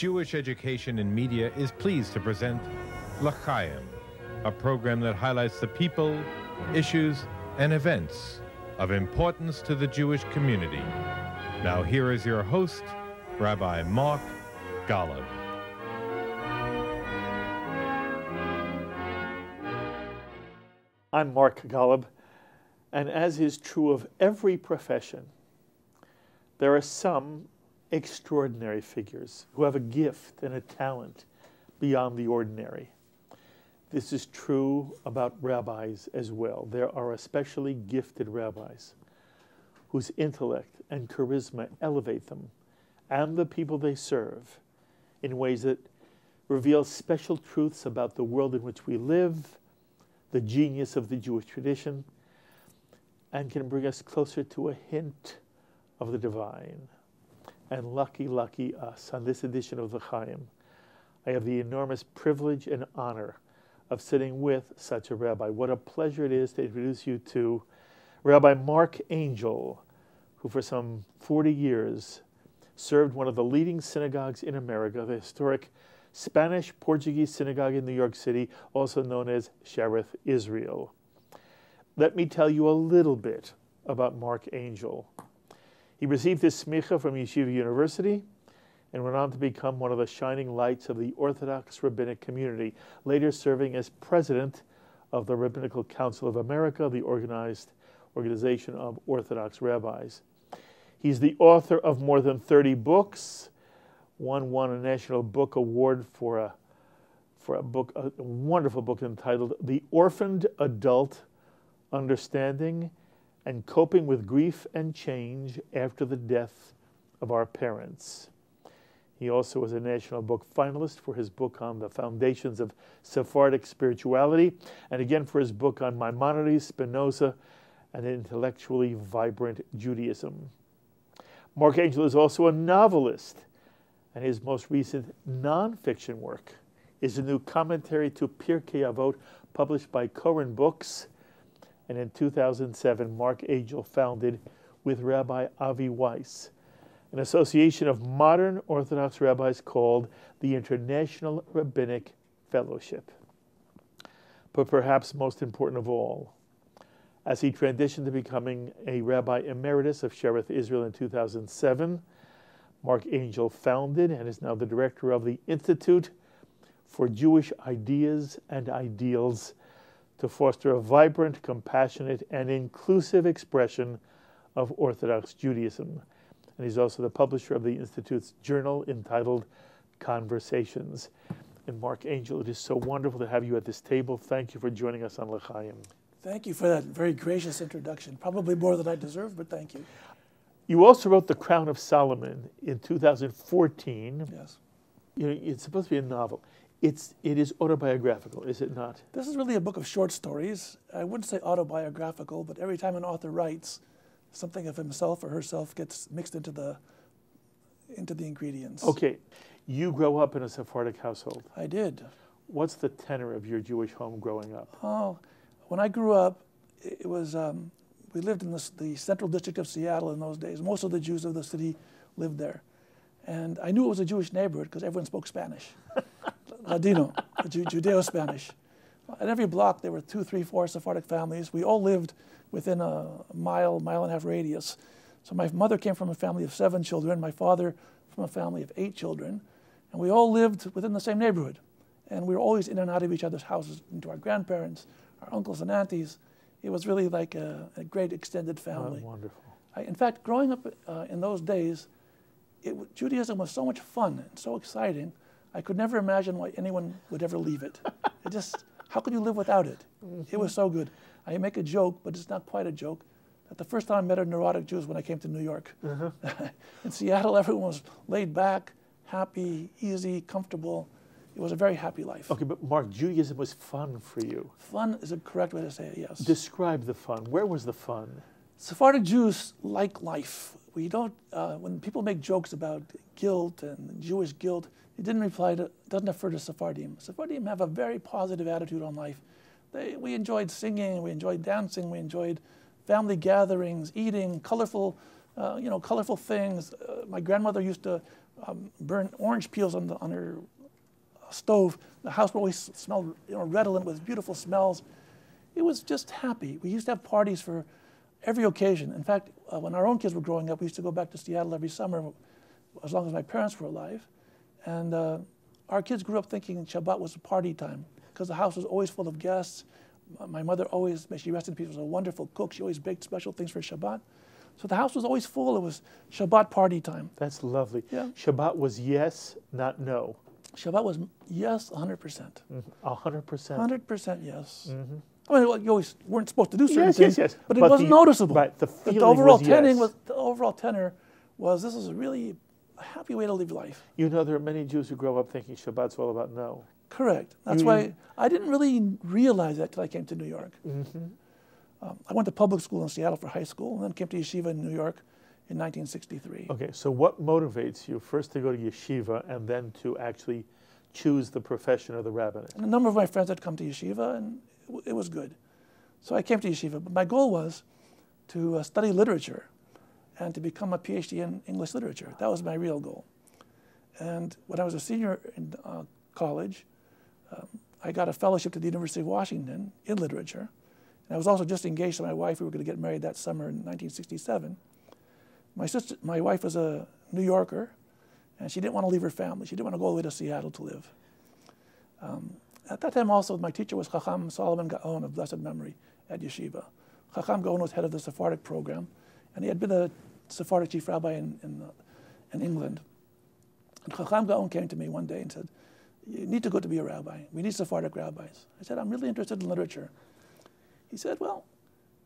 Jewish Education in Media is pleased to present L'Chayim, a program that highlights the people, issues, and events of importance to the Jewish community. Now, here is your host, Rabbi Mark Golub. I'm Mark Golub, and as is true of every profession, there are some extraordinary figures who have a gift and a talent beyond the ordinary. This is true about rabbis as well. There are especially gifted rabbis whose intellect and charisma elevate them and the people they serve in ways that reveal special truths about the world in which we live, the genius of the Jewish tradition, and can bring us closer to a hint of the divine. And lucky, lucky us, on this edition of the Chaim, I have the enormous privilege and honor of sitting with such a rabbi. What a pleasure it is to introduce you to Rabbi Marc Angel, who for some 40 years served one of the leading synagogues in America, the historic Spanish Portuguese synagogue in New York City, also known as Shearith Israel. Let me tell you a little bit about Marc Angel. He received his smicha from Yeshiva University and went on to become one of the shining lights of the Orthodox rabbinic community, later serving as president of the Rabbinical Council of America, the organized organization of Orthodox rabbis. He's the author of more than 30 books, one won a National Book Award for a for a book, a wonderful book entitled "The Orphaned Adult: Understanding and Coping with Grief and Change After the Death of Our Parents." He also was a National Book finalist for his book on the foundations of Sephardic spirituality, and again for his book on Maimonides, Spinoza, and intellectually vibrant Judaism. Marc Angel is also a novelist and his most recent nonfiction work is a new commentary to Pirkei Avot published by Koren Books. And in 2007, Marc Angel founded with Rabbi Avi Weiss an association of modern Orthodox rabbis called the International Rabbinic Fellowship. But perhaps most important of all, as he transitioned to becoming a rabbi emeritus of Shearith Israel in 2007, Marc Angel founded and is now the director of the Institute for Jewish Ideas and Ideals to foster a vibrant, compassionate, and inclusive expression of Orthodox Judaism. And he's also the publisher of the Institute's journal entitled Conversations. And Marc Angel, it is so wonderful to have you at this table. Thank you for joining us on L'Chayim. Thank you for that very gracious introduction. Probably more than I deserve, but thank you. You also wrote The Crown of Solomon in 2014. Yes. You know, it's supposed to be a novel. It's, it is autobiographical, is it not? This is really a book of short stories. I wouldn't say autobiographical, but every time an author writes, something of himself or herself gets mixed into the into the ingredients. Okay. You grow up in a Sephardic household. I did. What's the tenor of your Jewish home growing up? Oh, when I grew up, it was um, we lived in the, the, central district of Seattle in those days. Most of the Jews of the city lived there. And I knew it was a Jewish neighborhood because everyone spoke Spanish. Ladino, Judeo Spanish. At every block, there were two, three, four Sephardic families. We all lived within a mile, mile and a half radius. So my mother came from a family of seven children, my father from a family of eight children, and we all lived within the same neighborhood. And we were always in and out of each other's houses, into our grandparents, our uncles and aunties it was really like a, a great extended oh, family. Oh, wonderful. I, in fact, growing up uh, in those days, it, Judaism was so much fun and so exciting. I could never imagine why anyone would ever leave it. it just, how could you live without it? It was so good. I make a joke, but it's not quite a joke. That the first time I met a neurotic Jew was when I came to New York. Uh-huh. in Seattle, everyone was laid back, happy, easy, comfortable. It was a very happy life. Okay, but Marc, Judaism was fun for you. Fun is a correct way to say it, yes. Describe the fun. Where was the fun? Sephardic Jews like life. We don't, uh, when people make jokes about guilt and Jewish guilt, it didn't reply to, doesn't refer to Sephardim. Sephardim have a very positive attitude on life. They, we enjoyed singing, we enjoyed dancing, we enjoyed family gatherings, eating, colorful, uh, you know, colorful things. Uh, my grandmother used to um, burn orange peels on, the, on her stove. The house always smell you know, redolent with beautiful smells. It was just happy. We used to have parties for every occasion. In fact, uh, when our own kids were growing up, we used to go back to Seattle every summer as long as my parents were alive. And uh, our kids grew up thinking Shabbat was a party time because the house was always full of guests. My mother always, may she rest in peace, was a wonderful cook. She always baked special things for Shabbat. So the house was always full. It was Shabbat party time. That's lovely. Yeah. Shabbat was yes, not no. Shabbat was yes, 100%. A hundred percent. 100% yes. I mean, well, you always weren't supposed to do certain Yes, things, yes, yes. but it But wasn't the- noticeable. right, the But feeling overall was tenor yes. was the overall tenor was this is a really a happy way to live life. You know, there are many Jews who grow up thinking Shabbat's all about no. Correct. That's You- why I didn't really realize that till I came to New York. Mm-hmm. Um, I went to public school in Seattle for high school, and then came to yeshiva in New York in 1963. Okay, so what motivates you first to go to yeshiva and then to actually choose the profession of the rabbinate? And a number of my friends had come to yeshiva, and it, w- it was good. So I came to yeshiva, but my goal was to uh, study literature and to become a PhD in English literature. That was my real goal. And when I was a senior in uh, college, um, I got a fellowship to the University of Washington in literature. And I was also just engaged to my wife. We were going to get married that summer in 1967. My sister, my wife was a New Yorker, and she didn't want to leave her family. She didn't want to go all the way to Seattle to live. Um, at that time, also, my teacher was Chacham Solomon Gaon of blessed memory at Yeshiva. Chacham Gaon was head of the Sephardic program, and he had been a Sephardic chief rabbi in, in, uh, in England. And Chacham Gaon came to me one day and said, You need to go to be a rabbi. We need Sephardic rabbis. I said, I'm really interested in literature. He said, Well,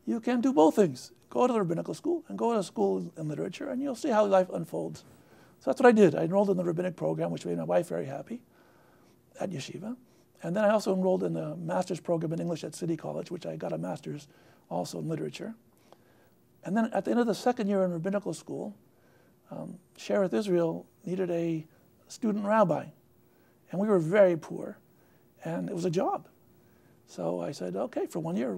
you can do both things go to the rabbinical school and go to school in literature, and you'll see how life unfolds. So that's what I did. I enrolled in the rabbinic program, which made my wife very happy at yeshiva. And then I also enrolled in the master's program in English at City College, which I got a master's also in literature. And then at the end of the second year in rabbinical school, um, Shearith Israel needed a student rabbi. And we were very poor, and it was a job. So I said, okay, for one year,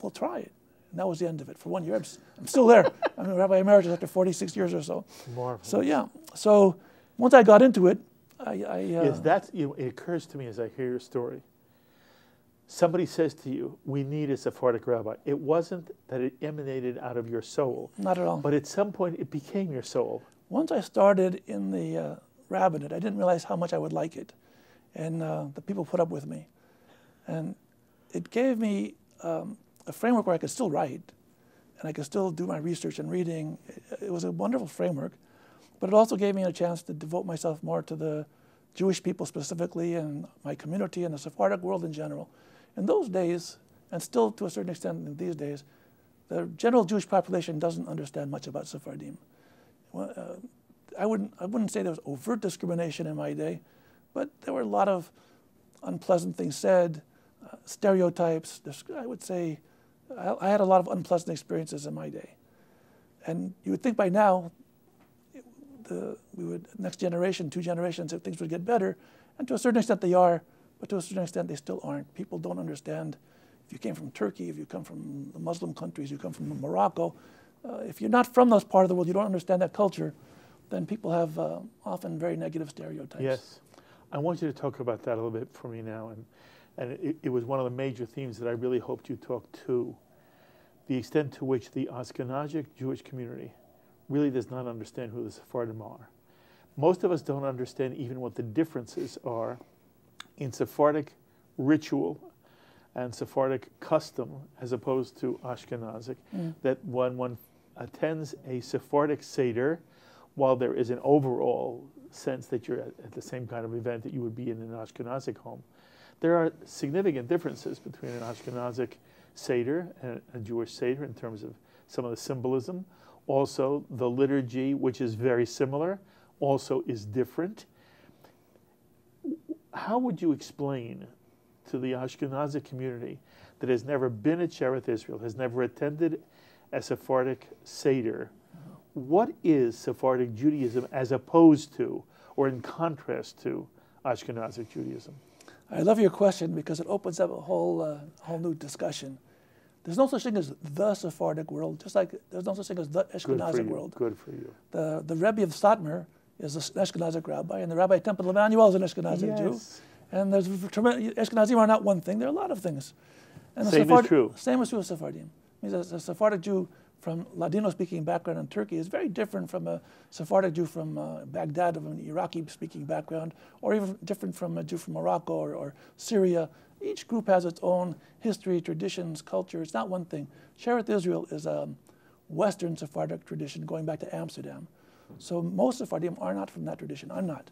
we'll try it. And that was the end of it. For one year, I'm, I'm still there. I'm a rabbi emeritus after 46 years or so. Marvelous. So yeah, so once I got into it, I, I uh, Yes, that's, you know, it occurs to me as I hear your story. Somebody says to you, we need a Sephardic rabbi. It wasn't that it emanated out of your soul, not at all. but at some point it became your soul. Once I started in the uh, rabbinate, I didn't realize how much I would like it, and uh, the people put up with me, and it gave me um, a framework where I could still write, and I could still do my research and reading. It, it was a wonderful framework, but it also gave me a chance to devote myself more to the Jewish people specifically and my community and the Sephardic world in general. In those days, and still to a certain extent in these days, the general Jewish population doesn't understand much about Sephardim. Uh, I wouldn't, I wouldn't say there was overt discrimination in my day, but there were a lot of unpleasant things said, uh, stereotypes. I would say I, I had a lot of unpleasant experiences in my day. And you would think by now, the, we would, next generation, two generations, that things would get better. And to a certain extent, they are, but to a certain extent, they still aren't. People don't understand. If you came from Turkey, if you come from the Muslim countries, you come from Morocco, uh, if you're not from those part of the world, you don't understand that culture, then people have uh, often very negative stereotypes. Yes. I want you to talk about that a little bit for me now. And, and it, it was one of the major themes that I really hoped you talked to the extent to which the Ashkenazic Jewish community really does not understand who the Sephardim are. Most of us don't understand even what the differences are in Sephardic ritual and Sephardic custom as opposed to Ashkenazic. Mm. That when one attends a Sephardic Seder, while there is an overall sense that you're at, at the same kind of event that you would be in an Ashkenazic home, there are significant differences between an Ashkenazic Seder and a Jewish Seder in terms of some of the symbolism. Also, the liturgy, which is very similar, also is different. How would you explain to the Ashkenazi community that has never been at Shearith Israel, has never attended a Sephardic Seder, what is Sephardic Judaism as opposed to, or in contrast to, Ashkenazic Judaism? I love your question because it opens up a whole, uh, whole new discussion. There's no such thing as the Sephardic world, just like there's no such thing as the Good for Ashkenazi you. world. Good for you. The, the Rebbe of Satmar is an Ashkenazic rabbi, and the Rabbi Temple Emanu-El is an Ashkenazic Jew. Yes. And there's Ashkenazim are not one thing; they're a lot of things. And the Same is true. Same is true of Sephardim. Means a, a Sephardic Jew from Ladino-speaking background in Turkey is very different from a Sephardic Jew from uh, Baghdad of an Iraqi-speaking background, or even different from a Jew from Morocco or, or Syria. Each group has its own history, traditions, culture. It's not one thing. Shearith Israel is a Western Sephardic tradition going back to Amsterdam. So most Sephardim are not from that tradition. I'm not,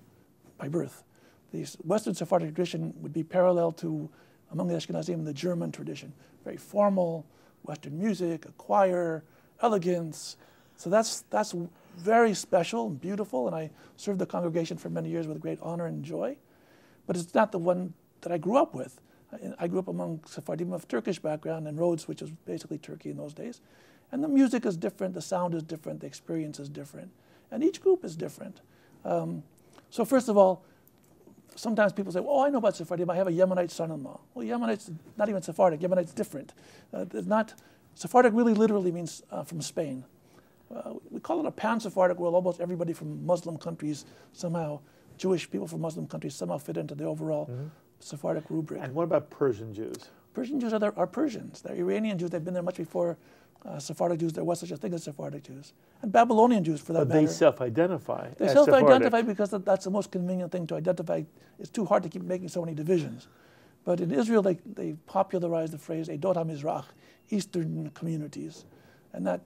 by birth. The Western Sephardic tradition would be parallel to, among the Ashkenazim, the German tradition. Very formal, Western music, a choir, elegance. So that's, that's very special and beautiful, and I served the congregation for many years with great honor and joy. But it's not the one that I grew up with. I- I grew up among Sephardim of Turkish background in Rhodes, which was basically Turkey in those days. And the music is different, the sound is different, the experience is different. And each group is different. Um, so, first of all, sometimes people say, oh, I know about Sephardim. I have a Yemenite son-in-law. Well, Yemenite's not even Sephardic. Yemenite's different. Uh, it's not, Sephardic really literally means uh, from Spain. Uh, we call it a pan-Sephardic world. Almost everybody from Muslim countries somehow, Jewish people from Muslim countries somehow fit into the overall Sephardic rubric. And what about Persian Jews? Persian Jews are, the- are Persians. They're Iranian Jews. They've been there much before uh, Sephardic Jews. There was such a thing as Sephardic Jews. And Babylonian Jews, for that But matter. they self-identify. They self-identify because that- that's the most convenient thing to identify. It's too hard to keep making so many divisions. But in Israel, they, they popularized the phrase Edot HaMizrach, Eastern communities. And that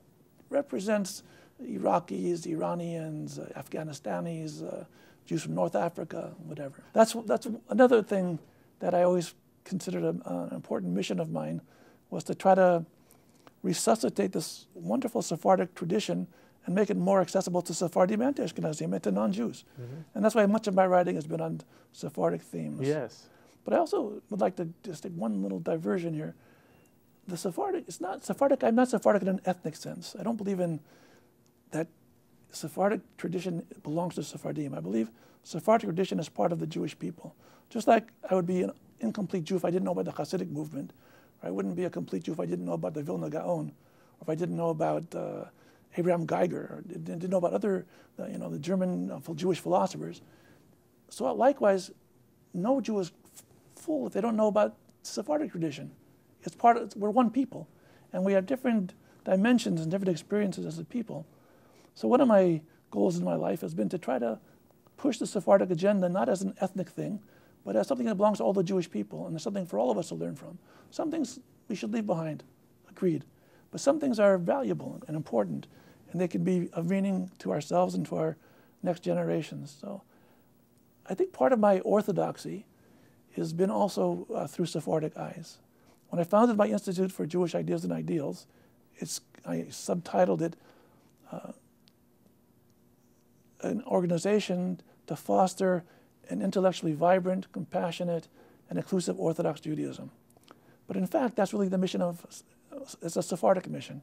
represents Iraqis, Iranians, uh, Afghanistanis, uh, Jews from North Africa, whatever. That's, that's another thing that I always considered a, an important mission of mine was to try to resuscitate this wonderful Sephardic tradition and make it more accessible to Sephardim and to Ashkenazim and to non-Jews. Mm-hmm. And that's why much of my writing has been on Sephardic themes. Yes. But I also would like to just take one little diversion here. The Sephardic, it's not Sephardic, I'm not Sephardic in an ethnic sense. I don't believe in that Sephardic tradition belongs to Sephardim. I believe Sephardic tradition is part of the Jewish people. Just like I would be an incomplete Jew if I didn't know about the Hasidic movement. I wouldn't be a complete Jew if I didn't know about the Vilna Gaon, or if I didn't know about uh, Abraham Geiger, or didn't know about other, uh, you know, the German uh, Jewish philosophers. So likewise, no Jew is full if they don't know about Sephardic tradition. It's part of, we're one people, and we have different dimensions and different experiences as a people. So one of my goals in my life has been to try to push the Sephardic agenda not as an ethnic thing, but as something that belongs to all the Jewish people, and there's something for all of us to learn from. Some things we should leave behind, agreed, but some things are valuable and important, and they can be of meaning to ourselves and to our next generations. So I think part of my orthodoxy has been also uh, through Sephardic eyes. When I founded my Institute for Jewish Ideas and Ideals, it's, I subtitled it uh, an organization to foster an intellectually vibrant, compassionate, and inclusive Orthodox Judaism. But in fact, that's really the mission of, it's a Sephardic mission.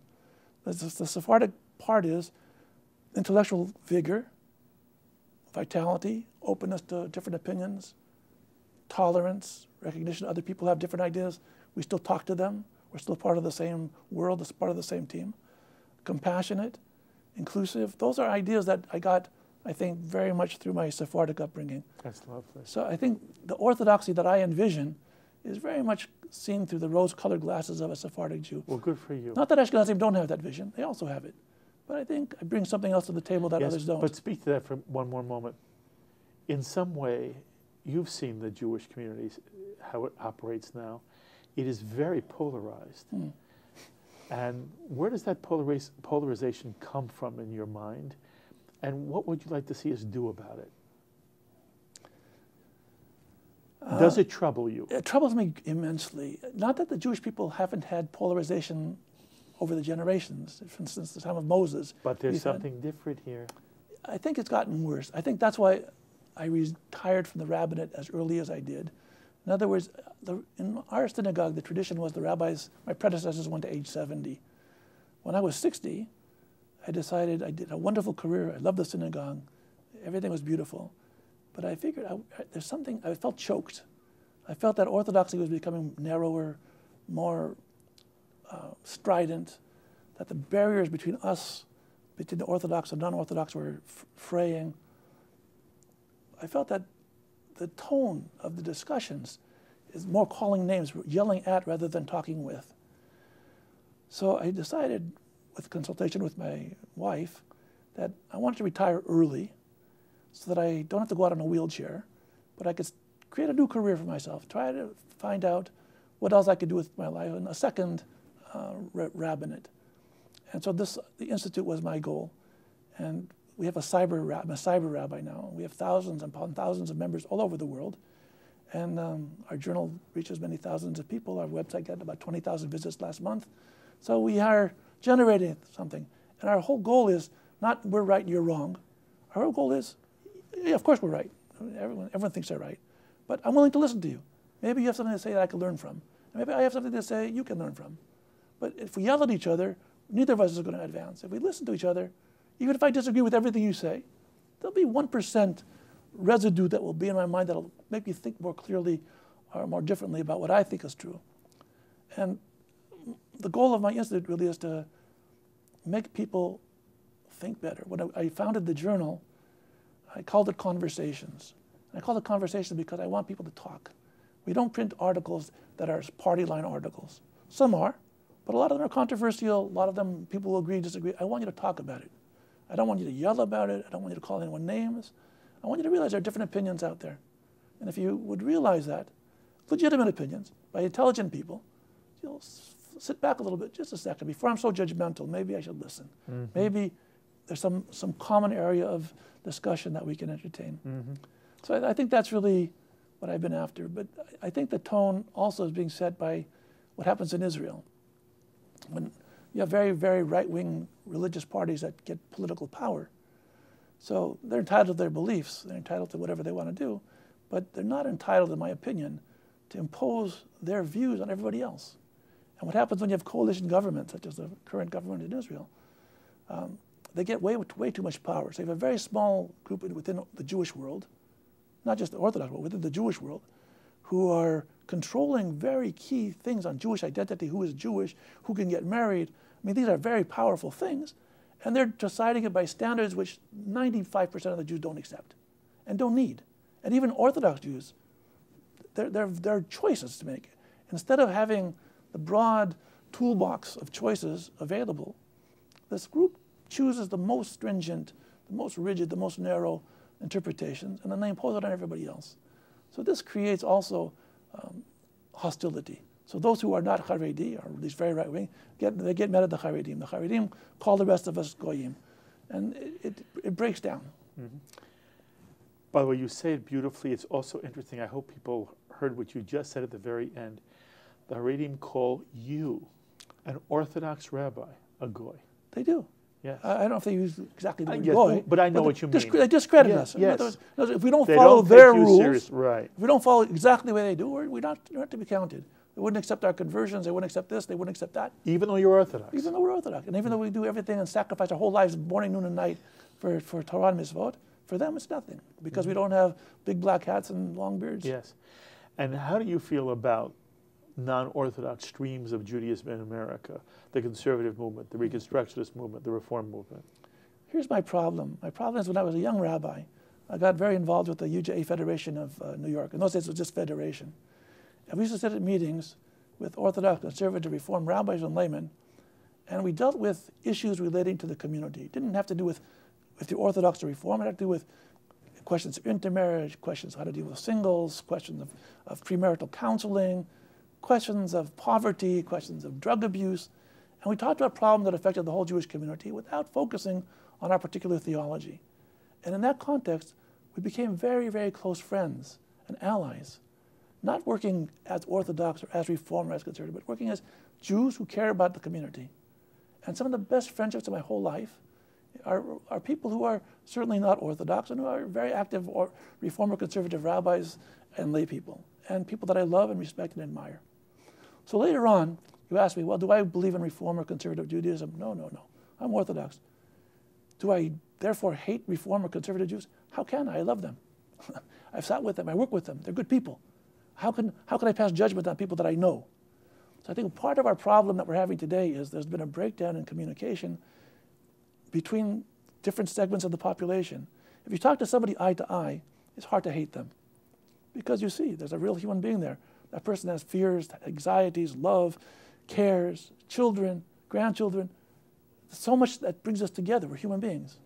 The, Sephardic part is intellectual vigor, vitality, openness to different opinions, tolerance, recognition other people have different ideas. We still talk to them. We're still part of the same world, it's part of the same team. Compassionate, inclusive. Those are ideas that I got, I think, very much through my Sephardic upbringing. That's lovely. So I think the orthodoxy that I envision is very much seen through the rose-colored glasses of a Sephardic Jew. Well, good for you. Not that Ashkenazim don't have that vision; they also have it. But I think I bring something else to the table that Yes, others don't. But speak to that for one more moment. In some way, you've seen the Jewish communities, how it operates now. It is very polarized. Hmm. And where does that polariz- polarization come from in your mind? And what would you like to see us do about it? Uh, does it trouble you? it troubles me immensely. Not that the Jewish people haven't had polarization over the generations, for instance, the time of Moses. But there's we've had- something different here. I think it's gotten worse. I think that's why I retired from the rabbinate as early as I did. In other words, the, in our synagogue, the tradition was the rabbis, my predecessors went to age 70. When I was 60, I decided I did a wonderful career. I loved the synagogue. Everything was beautiful. But I figured I, there's something, I felt choked. I felt that orthodoxy was becoming narrower, more uh, strident, that the barriers between us, between the Orthodox and non Orthodox, were f- fraying. I felt that the tone of the discussions is more calling names, yelling at rather than talking with. So I decided, with consultation with my wife, that I wanted to retire early so that I don't have to go out in a wheelchair, but I could create a new career for myself, try to find out what else I could do with my life, and a second uh, rabbinate. And so this, the institute was my goal. And we have a cyber, I'm a cyber rabbi now. We have thousands upon thousands of members all over the world. And um, our journal reaches many thousands of people. Our website got about 20,000 visits last month. So we are generating something. And our whole goal is not we're right and you're wrong. Our whole goal is, yeah, of course we're right. Everyone, everyone thinks they're right. But I'm willing to listen to you. Maybe you have something to say that I can learn from. And maybe I have something to say you can learn from. But if we yell at each other, neither of us is going to advance. If we listen to each other, even if I disagree with everything you say, there'll be 1% residue that will be in my mind that'll make me think more clearly or more differently about what I think is true. And the goal of my institute really is to make people think better. When I founded the journal, I called it Conversations. I call it Conversations because I want people to talk. We don't print articles that are party line articles. Some are, but a lot of them are controversial. A lot of them people will agree, disagree. I want you to talk about it. I don't want you to yell about it. I don't want you to call anyone names. I want you to realize there are different opinions out there. And if you would realize that, legitimate opinions by intelligent people, you'll sit back a little bit, just a second, before I'm so judgmental, maybe I should listen. Mm-hmm. Maybe there's some, some common area of discussion that we can entertain. Mm-hmm. So I, I, think that's really what I've been after. But I think the tone also is being set by what happens in Israel. When you have very, very right wing religious parties that get political power. So they're entitled to their beliefs, they're entitled to whatever they want to do, but they're not entitled, in my opinion, to impose their views on everybody else. And what happens when you have coalition governments, such as the current government in Israel, um, they get way, way too much power. So you have a very small group within the Jewish world, not just the Orthodox but within the Jewish world, who are controlling very key things on Jewish identity, who is Jewish, who can get married. I mean, these are very powerful things, and they're deciding it by standards which 95% of the Jews don't accept and don't need. And even Orthodox Jews, there, are choices to make. Instead of having the broad toolbox of choices available, this group chooses the most stringent, the most rigid, the most narrow interpretations, and then they impose it on everybody else. So this creates also um, hostility. So those who are not Haredi, or at least very right wing, get, they get mad at the Haredim. The Haredim call the rest of us Goyim. And it, it, it breaks down. Mm-hmm. By the way, you say it beautifully. It's also interesting. I hope people heard what you just said at the very end. The Haredim call you, an Orthodox rabbi, a Goy. They do. Yes. I, I don't know if they use exactly the word yes, goy, but I know what you mean. They discredit yes, us. Yes. Words, if we don't they follow don't their rules, serious. right. if we don't follow exactly the way they do, we're, we're not, we're not to be counted. They wouldn't accept our conversions. They wouldn't accept this. They wouldn't accept that. Even though you're Orthodox. Even though we're Orthodox. And even though we do everything and sacrifice our whole lives morning, noon, and night for, for Torah and mitzvot, for them it's nothing because mm-hmm. we don't have big black hats and long beards. Yes. And how do you feel about non Orthodox streams of Judaism in America? The conservative movement, the Reconstructionist movement, the Reform movement? Here's my problem. My problem is when I was a young rabbi, I got very involved with the UJA Federation of uh, New York. In those days, it was just Federation. And we used to sit at meetings with Orthodox, conservative, Reform rabbis and laymen, and we dealt with issues relating to the community. It didn't have to do with, with the Orthodox or Reform, it had to do with questions of intermarriage, questions of how to deal with singles, questions of, of premarital counseling, questions of poverty, questions of drug abuse. And we talked about problems that affected the whole Jewish community without focusing on our particular theology. And in that context, we became very, very close friends and allies, not working as Orthodox or as Reform or as Conservative, but working as Jews who care about the community. And some of the best friendships of my whole life are, are people who are certainly not Orthodox and who are very active or Reform or Conservative rabbis and lay people, and people that I love and respect and admire. So later on, you ask me, well, do I believe in Reform or Conservative Judaism? No, no, no. I'm Orthodox. Do I therefore hate Reform or conservative Jews? How can I? I love them. I've sat with them, I work with them, they're good people. How can, how can I pass judgment on people that I know? So I think part of our problem that we're having today is there's been a breakdown in communication between different segments of the population. If you talk to somebody eye to eye, it's hard to hate them because you see there's a real human being there. That person has fears, anxieties, love, cares, children, grandchildren. So much that brings us together. We're human beings.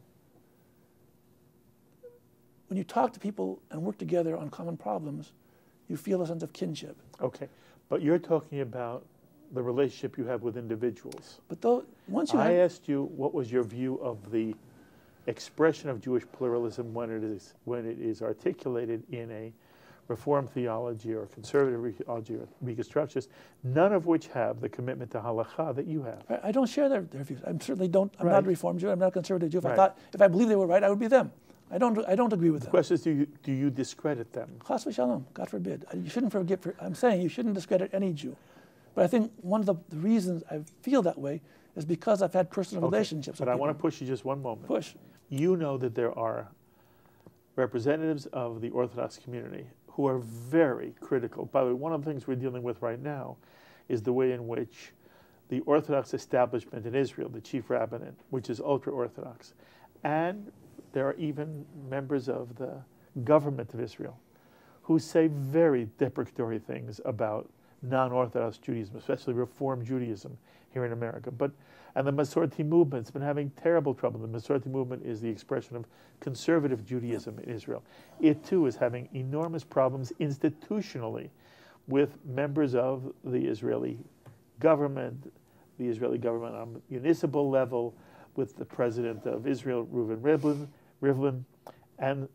When you talk to people and work together on common problems, you feel a sense of kinship. Okay, but you're talking about the relationship you have with individuals. But though, once you I have, asked you what was your view of the expression of Jewish pluralism when it is when it is articulated in a Reform theology or conservative theology or reconstructionist, none of which have the commitment to halacha that you have. I- I don't share their, their views. I certainly don't. I'm not a Reform Jew. I'm not a conservative Jew. If I thought, if I believed they were right, I would be them. I don't. I don't agree with The them. question is, do you, do you discredit them? Chas v'shalom, God forbid. You shouldn't forget. For, I'm saying you shouldn't discredit any Jew. But I think one of the, the reasons I feel that way is because I've had personal Okay, relationships. But I want to push you just one moment. push. You know that there are representatives of the Orthodox community who are very critical. By the way, one of the things we're dealing with right now is the way in which the Orthodox establishment in Israel, the chief rabbinate, which is ultra Orthodox, and there are even members of the government of Israel who say very deprecatory things about non-Orthodox Judaism, especially Reform Judaism here in America. But and the Masorti movement's been having terrible trouble. The Masorti movement is the expression of conservative Judaism in Israel. It too is having enormous problems institutionally with members of the Israeli government, the Israeli government on municipal level, with the president of Israel, Reuven Rivlin, Rivlin and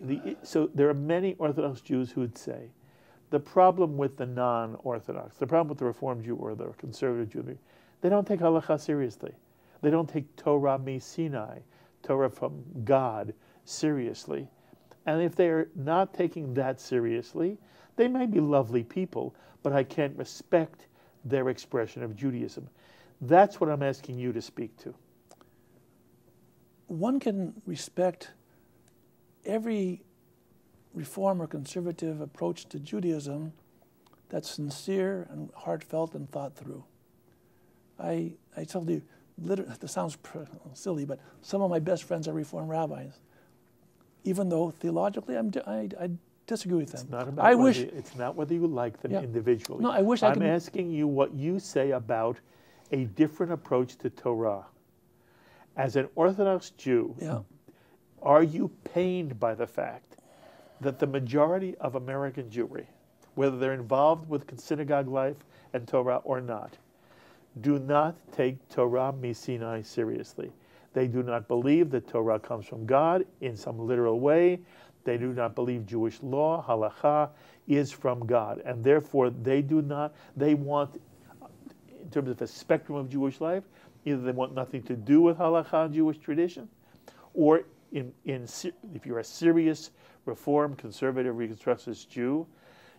the, so there are many Orthodox Jews who would say the problem with the non-Orthodox, the problem with the Reform Jew or the conservative Jew, they don't take halacha seriously. They don't take Torah mi Sinai, Torah from God, seriously. And if they're not taking that seriously, they may be lovely people, but I can't respect their expression of Judaism. That's what I'm asking you to speak to. One can respect every reform or conservative approach to Judaism that's sincere and heartfelt and thought through. I, I told you, literally, this sounds silly, but some of my best friends are Reform rabbis. Even though theologically I'm, di- I, I disagree with them. It's not about I whether, wish, it's not whether you like them Yeah. individually. No, I wish I I'm could- asking you what you say about a different approach to Torah. As an Orthodox Jew, yeah, are you pained by the fact that the majority of American Jewry, whether they're involved with synagogue life and Torah or not, do not take Torah mi Sinai seriously? They do not believe that Torah comes from God in some literal way. They do not believe Jewish law, halacha, is from God. And therefore, they do not, they want, in terms of a spectrum of Jewish life, either they want nothing to do with halacha and Jewish tradition, or in, in, if you're a serious Reform, conservative, Reconstructionist Jew,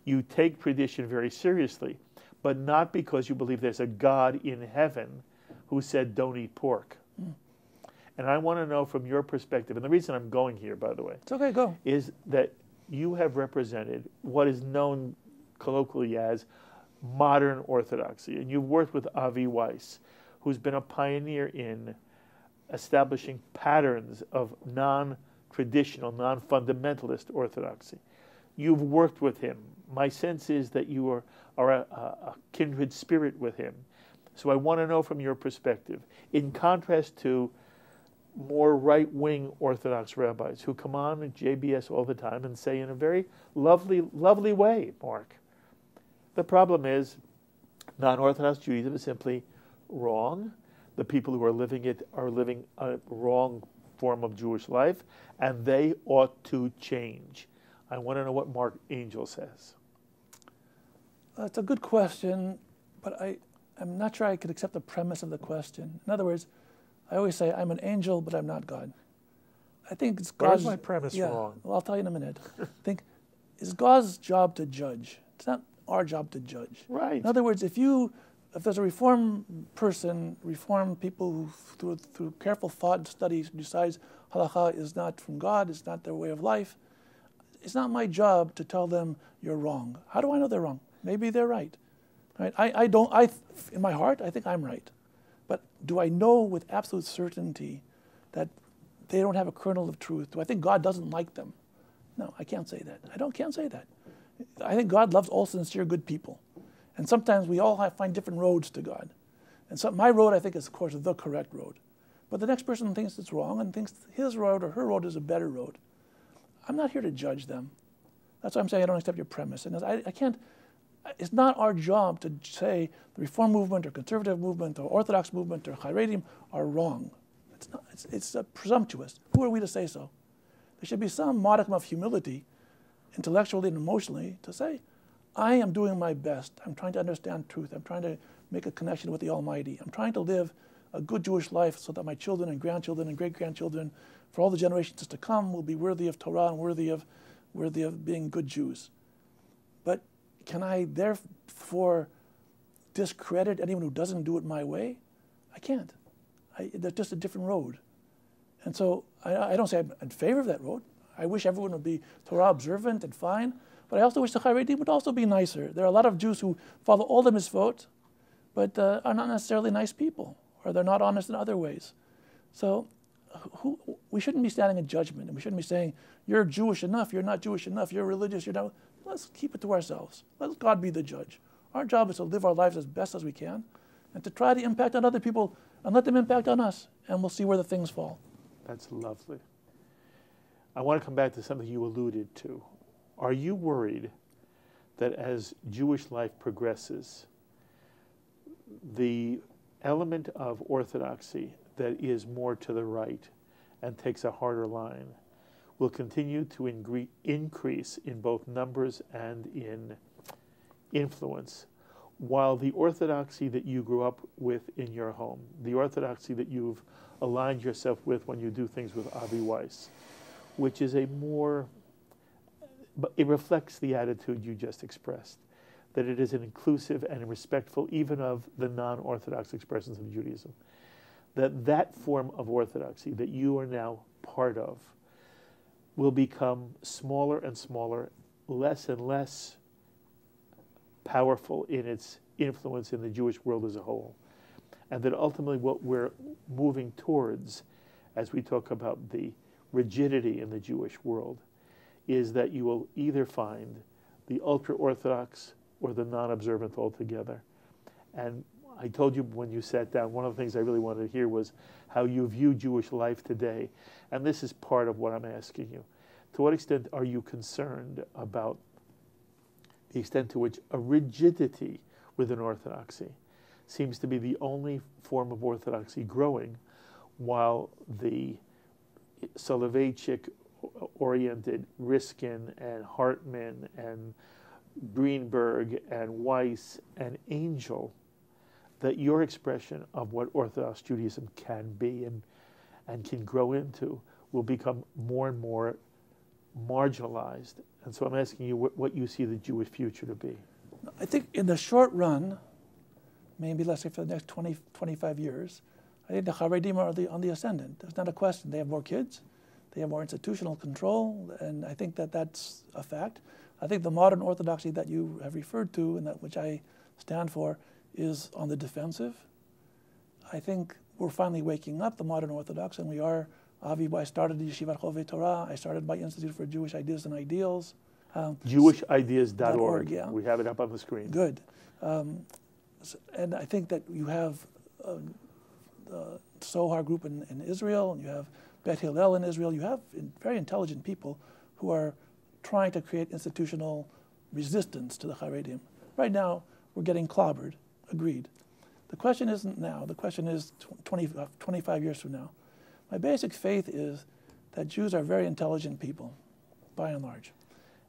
you take tradition very seriously, but not because you believe there's a God in heaven who said, don't eat pork. Hmm. And I want to know from your perspective, and the reason I'm going here, by the way, it's okay, go. is that you have represented what is known colloquially as modern orthodoxy. And you've worked with Avi Weiss, who's been a pioneer in establishing patterns of non traditional, non fundamentalist orthodoxy. You've worked with him. My sense is that you are, are a, a kindred spirit with him. So I want to know from your perspective, in contrast to more right wing Orthodox rabbis who come on at JBS all the time and say in a very lovely, lovely way, Mark, the problem is non Orthodox Judaism is simply wrong. The people who are living it are living a wrong form of Jewish life, and they ought to change. I want to know what Marc Angel says. That's a good question, but I, I'm not sure I could accept the premise of the question. In other words, I always say I'm an angel, but I'm not God. I think it's God's. Where's my premise yeah, wrong? Well, I'll tell you in a minute. I think it's God's job to judge. It's not our job to judge. Right. In other words, if you, if there's a reform person, reform people who through through careful thought and studies decides halacha is not from God, it's not their way of life, it's not my job to tell them you're wrong. How do I know they're wrong? Maybe they're right. Right? I, I don't. I in my heart, I think I'm right, but do I know with absolute certainty that they don't have a kernel of truth? Do I think God doesn't like them? No, I can't say that. I don't can't say that. I think God loves all sincere, good people. And sometimes we all have, find different roads to God. And so my road, I think, is, of course, the correct road. But the next person thinks it's wrong and thinks his road or her road is a better road. I'm not here to judge them. That's why I'm saying I don't accept your premise. And I, I can't, it's not our job to say the reform movement or conservative movement or orthodox movement or Haredim are wrong. It's, not, it's, it's uh, presumptuous. Who are we to say so? There should be some modicum of humility, intellectually and emotionally, to say, I am doing my best. I'm trying to understand truth. I'm trying to make a connection with the Almighty. I'm trying to live a good Jewish life so that my children and grandchildren and great grandchildren, for all the generations to come, will be worthy of Torah and worthy of, worthy of being good Jews. But can I therefore discredit anyone who doesn't do it my way? I can't. I, just a different road. And so I, I, don't say I'm in favor of that road. I wish everyone would be Torah observant and fine, but I also wish the Haredim would also be nicer. There are a lot of Jews who follow all the mitzvot, but uh, are not necessarily nice people, or they're not honest in other ways. So who, we shouldn't be standing in judgment, and we shouldn't be saying, you're Jewish enough, you're not Jewish enough, you're religious, you're not. Let's keep it to ourselves. Let God be the judge. Our job is to live our lives as best as we can and to try to impact on other people and let them impact on us, and we'll see where the things fall. That's lovely. I want to come back to something you alluded to. Are you worried that as Jewish life progresses, the element of orthodoxy that is more to the right and takes a harder line will continue to ingre- increase in both numbers and in influence, while the orthodoxy that you grew up with in your home, the orthodoxy that you've aligned yourself with when you do things with Avi Weiss, which is a more, it reflects the attitude you just expressed, that it is an inclusive and respectful even of the non-orthodox expressions of Judaism. That that form of orthodoxy that you are now part of will become smaller and smaller, less and less powerful in its influence in the Jewish world as a whole. And that ultimately what we're moving towards as we talk about the rigidity in the Jewish world is that you will either find the ultra Orthodox or the non observant altogether. And I told you when you sat down, one of the things I really wanted to hear was how you view Jewish life today. And this is part of what I'm asking you. To what extent are you concerned about the extent to which a rigidity within Orthodoxy seems to be the only form of Orthodoxy growing, while the Soloveitchik oriented Riskin and Hartman and Greenberg and Weiss and Angel that your expression of what Orthodox Judaism can be and, and can grow into will become more and more marginalized. And so I'm asking you what, what you see the Jewish future to be. I think in the short run, maybe let's say for the next 20, 25 years, I think the Haredim are the, on the ascendant. There's not a question. They have more kids, they have more institutional control, and I think that that's a fact. I think the modern orthodoxy that you have referred to and that which I stand for is on the defensive. I think we're finally waking up, the modern Orthodox, and we are. Avi, I started the Yeshivat Chovevei Torah. I started my Institute for Jewish Ideas and Ideals. Um, JewishIdeas.org. .org, yeah. We have it up on the screen. Good. Um, so, and I think that you have uh, the Tzohar group in, in, Israel, and you have Bet Hillel in Israel. You have very intelligent people who are trying to create institutional resistance to the Haredim. Right now, we're getting clobbered. Agreed. The question isn't now. The question is 20, uh, 25 years from now. My basic faith is that Jews are very intelligent people, by and large.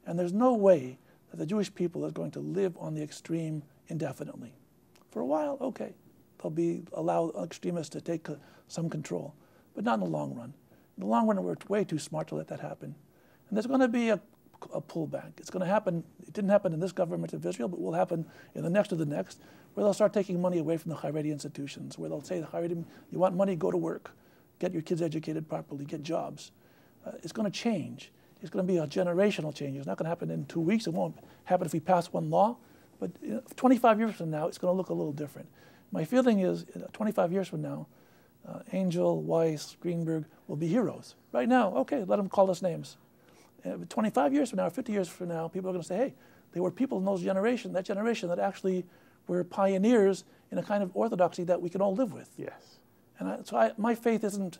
And there's no way that the Jewish people is going to live on the extreme indefinitely. For a while, okay, they'll be allow extremists to take uh, some control, but not in the long run. In the long run, we're way too smart to let that happen. And there's going to be a, a pullback. It's going to happen. It didn't happen in this government of Israel, but will happen in the next or the next, where they'll start taking money away from the Haredi institutions, where they'll say, the Haredi, you want money, go to work, get your kids educated properly, get jobs. Uh, it's going to change. It's going to be a generational change. It's not going to happen in two weeks. It won't happen if we pass one law. But you know, 25 years from now, it's going to look a little different. My feeling is, 25 years from now, uh, Angel, Weiss, Greenberg will be heroes. Right now, okay, let them call us names. Uh, 25 years from now, 50 years from now, people are going to say, hey, there were people in those generation, that generation that actually were pioneers in a kind of orthodoxy that we can all live with. Yes. And I, so I, my faith isn't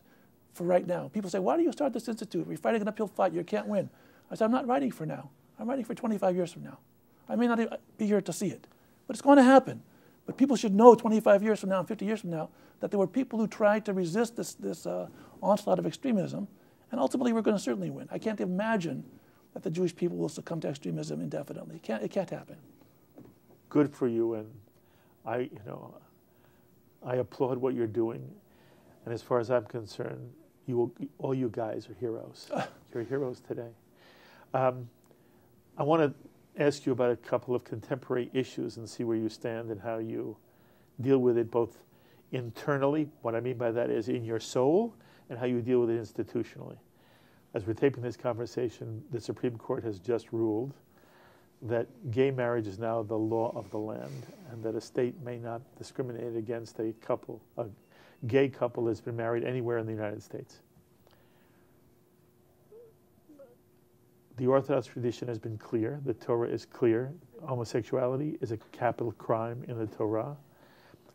for right now. People say, why do you start this institute? We're fighting an uphill fight. You can't win. I said, I'm not writing for now. I'm writing for 25 years from now. I may not be here to see it, but it's going to happen. But people should know 25 years from now and 50 years from now that there were people who tried to resist this, this uh, onslaught of extremism, and ultimately we're going to certainly win. I can't imagine that the Jewish people will succumb to extremism indefinitely. It can't, it can't happen. Good for you, and I, you know, I applaud what you're doing. And as far as I'm concerned, you will, all you guys are heroes. you're heroes today. Um, I want to ask you about a couple of contemporary issues and see where you stand and how you deal with it both internally. What I mean by that is in your soul and how you deal with it institutionally. As we're taping this conversation, the Supreme Court has just ruled that gay marriage is now the law of the land and that a state may not discriminate against a couple, a gay couple that's been married anywhere in the United States. The Orthodox tradition has been clear. The Torah is clear. Homosexuality is a capital crime in the Torah.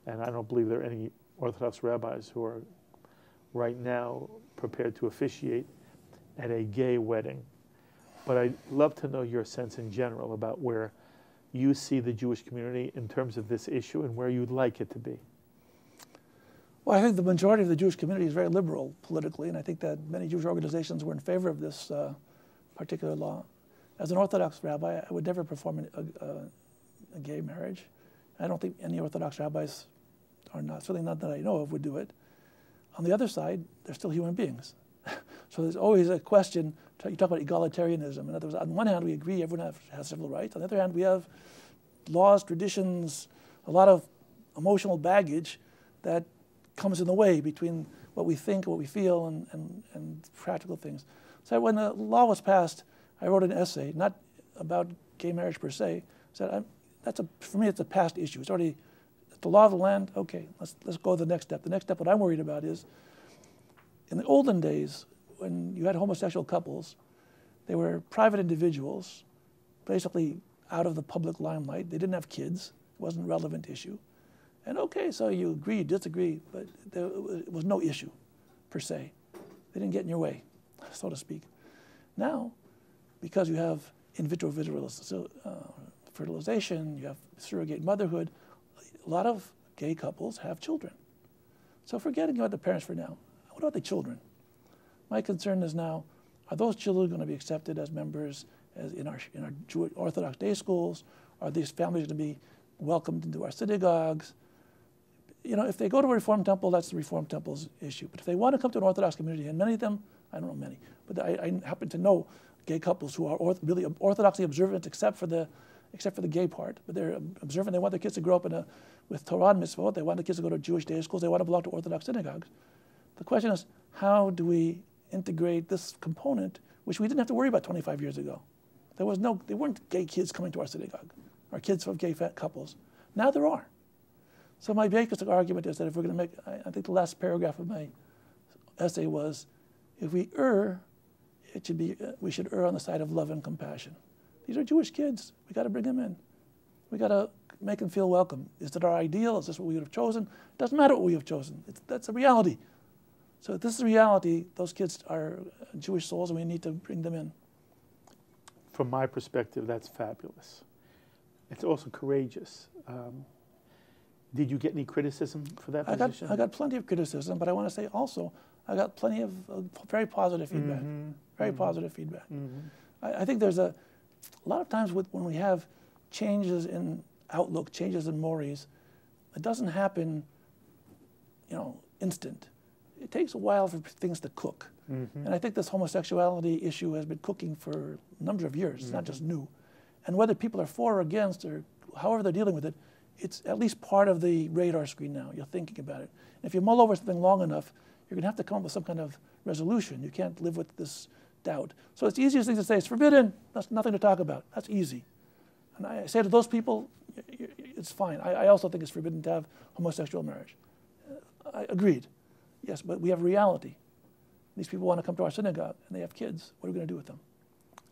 And I don't believe there are any Orthodox rabbis who are right now prepared to officiate at a gay wedding. But I'd love to know your sense in general about where you see the Jewish community in terms of this issue and where you'd like it to be. Well, I think the majority of the Jewish community is very liberal politically, and I think that many Jewish organizations were in favor of this uh, particular law. As an Orthodox rabbi, I would never perform a, a, a gay marriage. I don't think any Orthodox rabbis are not, certainly not that I know of, would do it. On the other side, they're still human beings. so there's always a question. You talk about egalitarianism. In other words, on one hand, we agree everyone has, has civil rights. On the other hand, we have laws, traditions, a lot of emotional baggage that comes in the way between what we think, what we feel, and, and, and practical things. So when the law was passed, I wrote an essay, not about gay marriage per se. Said that's a, for me, it's a past issue. It's already the law of the land. Okay, let's let's go to the next step. The next step, what I'm worried about is, in the olden days, when you had homosexual couples, they were private individuals, basically out of the public limelight. They didn't have kids. It wasn't a relevant issue. And okay, so you agree, disagree, but there was no issue, per se. They didn't get in your way so to speak. Now, because you have in vitro uh, fertilization, you have surrogate motherhood, a lot of gay couples have children. So forgetting about the parents for now, what about the children? My concern is now, are those children going to be accepted as members as in our, in our Jewish Orthodox day schools? Are these families going to be welcomed into our synagogues? You know, if they go to a Reform temple, that's the Reform temple's issue. But if they want to come to an Orthodox community, and many of them I don't know many, but I, I happen to know gay couples who are orth really orthodoxly observant, except for the except for the gay part. But they're observant. They want their kids to grow up in a with Torah and mitzvot. They want the kids to go to Jewish day schools. They want to belong to Orthodox synagogues. The question is, how do we integrate this component, which we didn't have to worry about 25 years ago? There was no, there weren't gay kids coming to our synagogue, or kids from gay couples. Now there are. So my basic argument is that if we're going to make, I, I think the last paragraph of my essay was if we err, it should be, uh, we should err on the side of love and compassion. These are Jewish kids. We got to bring them in. We got to make them feel welcome. Is that our ideal? Is this what we would have chosen? It doesn't matter what we have chosen. It's, that's a reality. So this is a reality. Those kids are Jewish souls, and we need to bring them in. From my perspective, that's fabulous. It's also courageous. Um, did you get any criticism for that I position? Got, I got plenty of criticism, but I want to say also I got plenty of uh, very positive feedback. Mm-hmm. Very mm-hmm. positive feedback. Mm-hmm. I, I, think there's a, a lot of times with, when we have changes in outlook, changes in mores, it doesn't happen, you know, instant. It takes a while for things to cook. Mm-hmm. And I think this homosexuality issue has been cooking for a number of years. It's not just new. And whether people are for or against or however they're dealing with it, it's at least part of the radar screen now. You're thinking about it. And if you mull over something long enough, you're going to have to come up with some kind of resolution. You can't live with this doubt. So it's the easiest thing to say, it's forbidden. That's nothing to talk about. That's easy. And I say to those people, it's fine. I, I also think it's forbidden to have homosexual marriage. I agreed. Yes, but we have reality. These people want to come to our synagogue and they have kids. What are we going to do with them?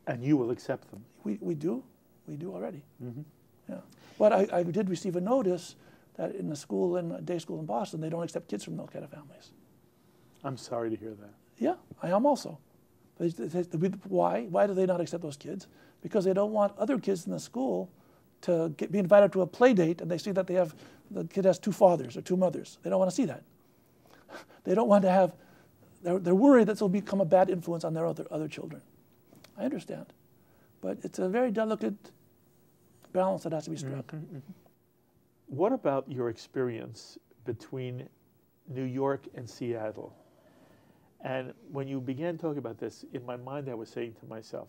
And you will accept them. We, we do. We do already. Mm-hmm. Yeah. But I, I did receive a notice that in the school, in a day school in Boston, they don't accept kids from those kind of families. I'm sorry to hear that. Yeah, I am also. Why? Why do they not accept those kids? Because they don't want other kids in the school to get, be invited to a play date and they see that they have the kid has two fathers or two mothers. They don't want to see that. They don't want to have. They're, they're worried that this will become a bad influence on their other other children. I understand, but it's a very delicate balance that has to be struck. Mm-hmm, mm-hmm. What about your experience between New York and Seattle? And when you began talking about this, in my mind, I was saying to myself,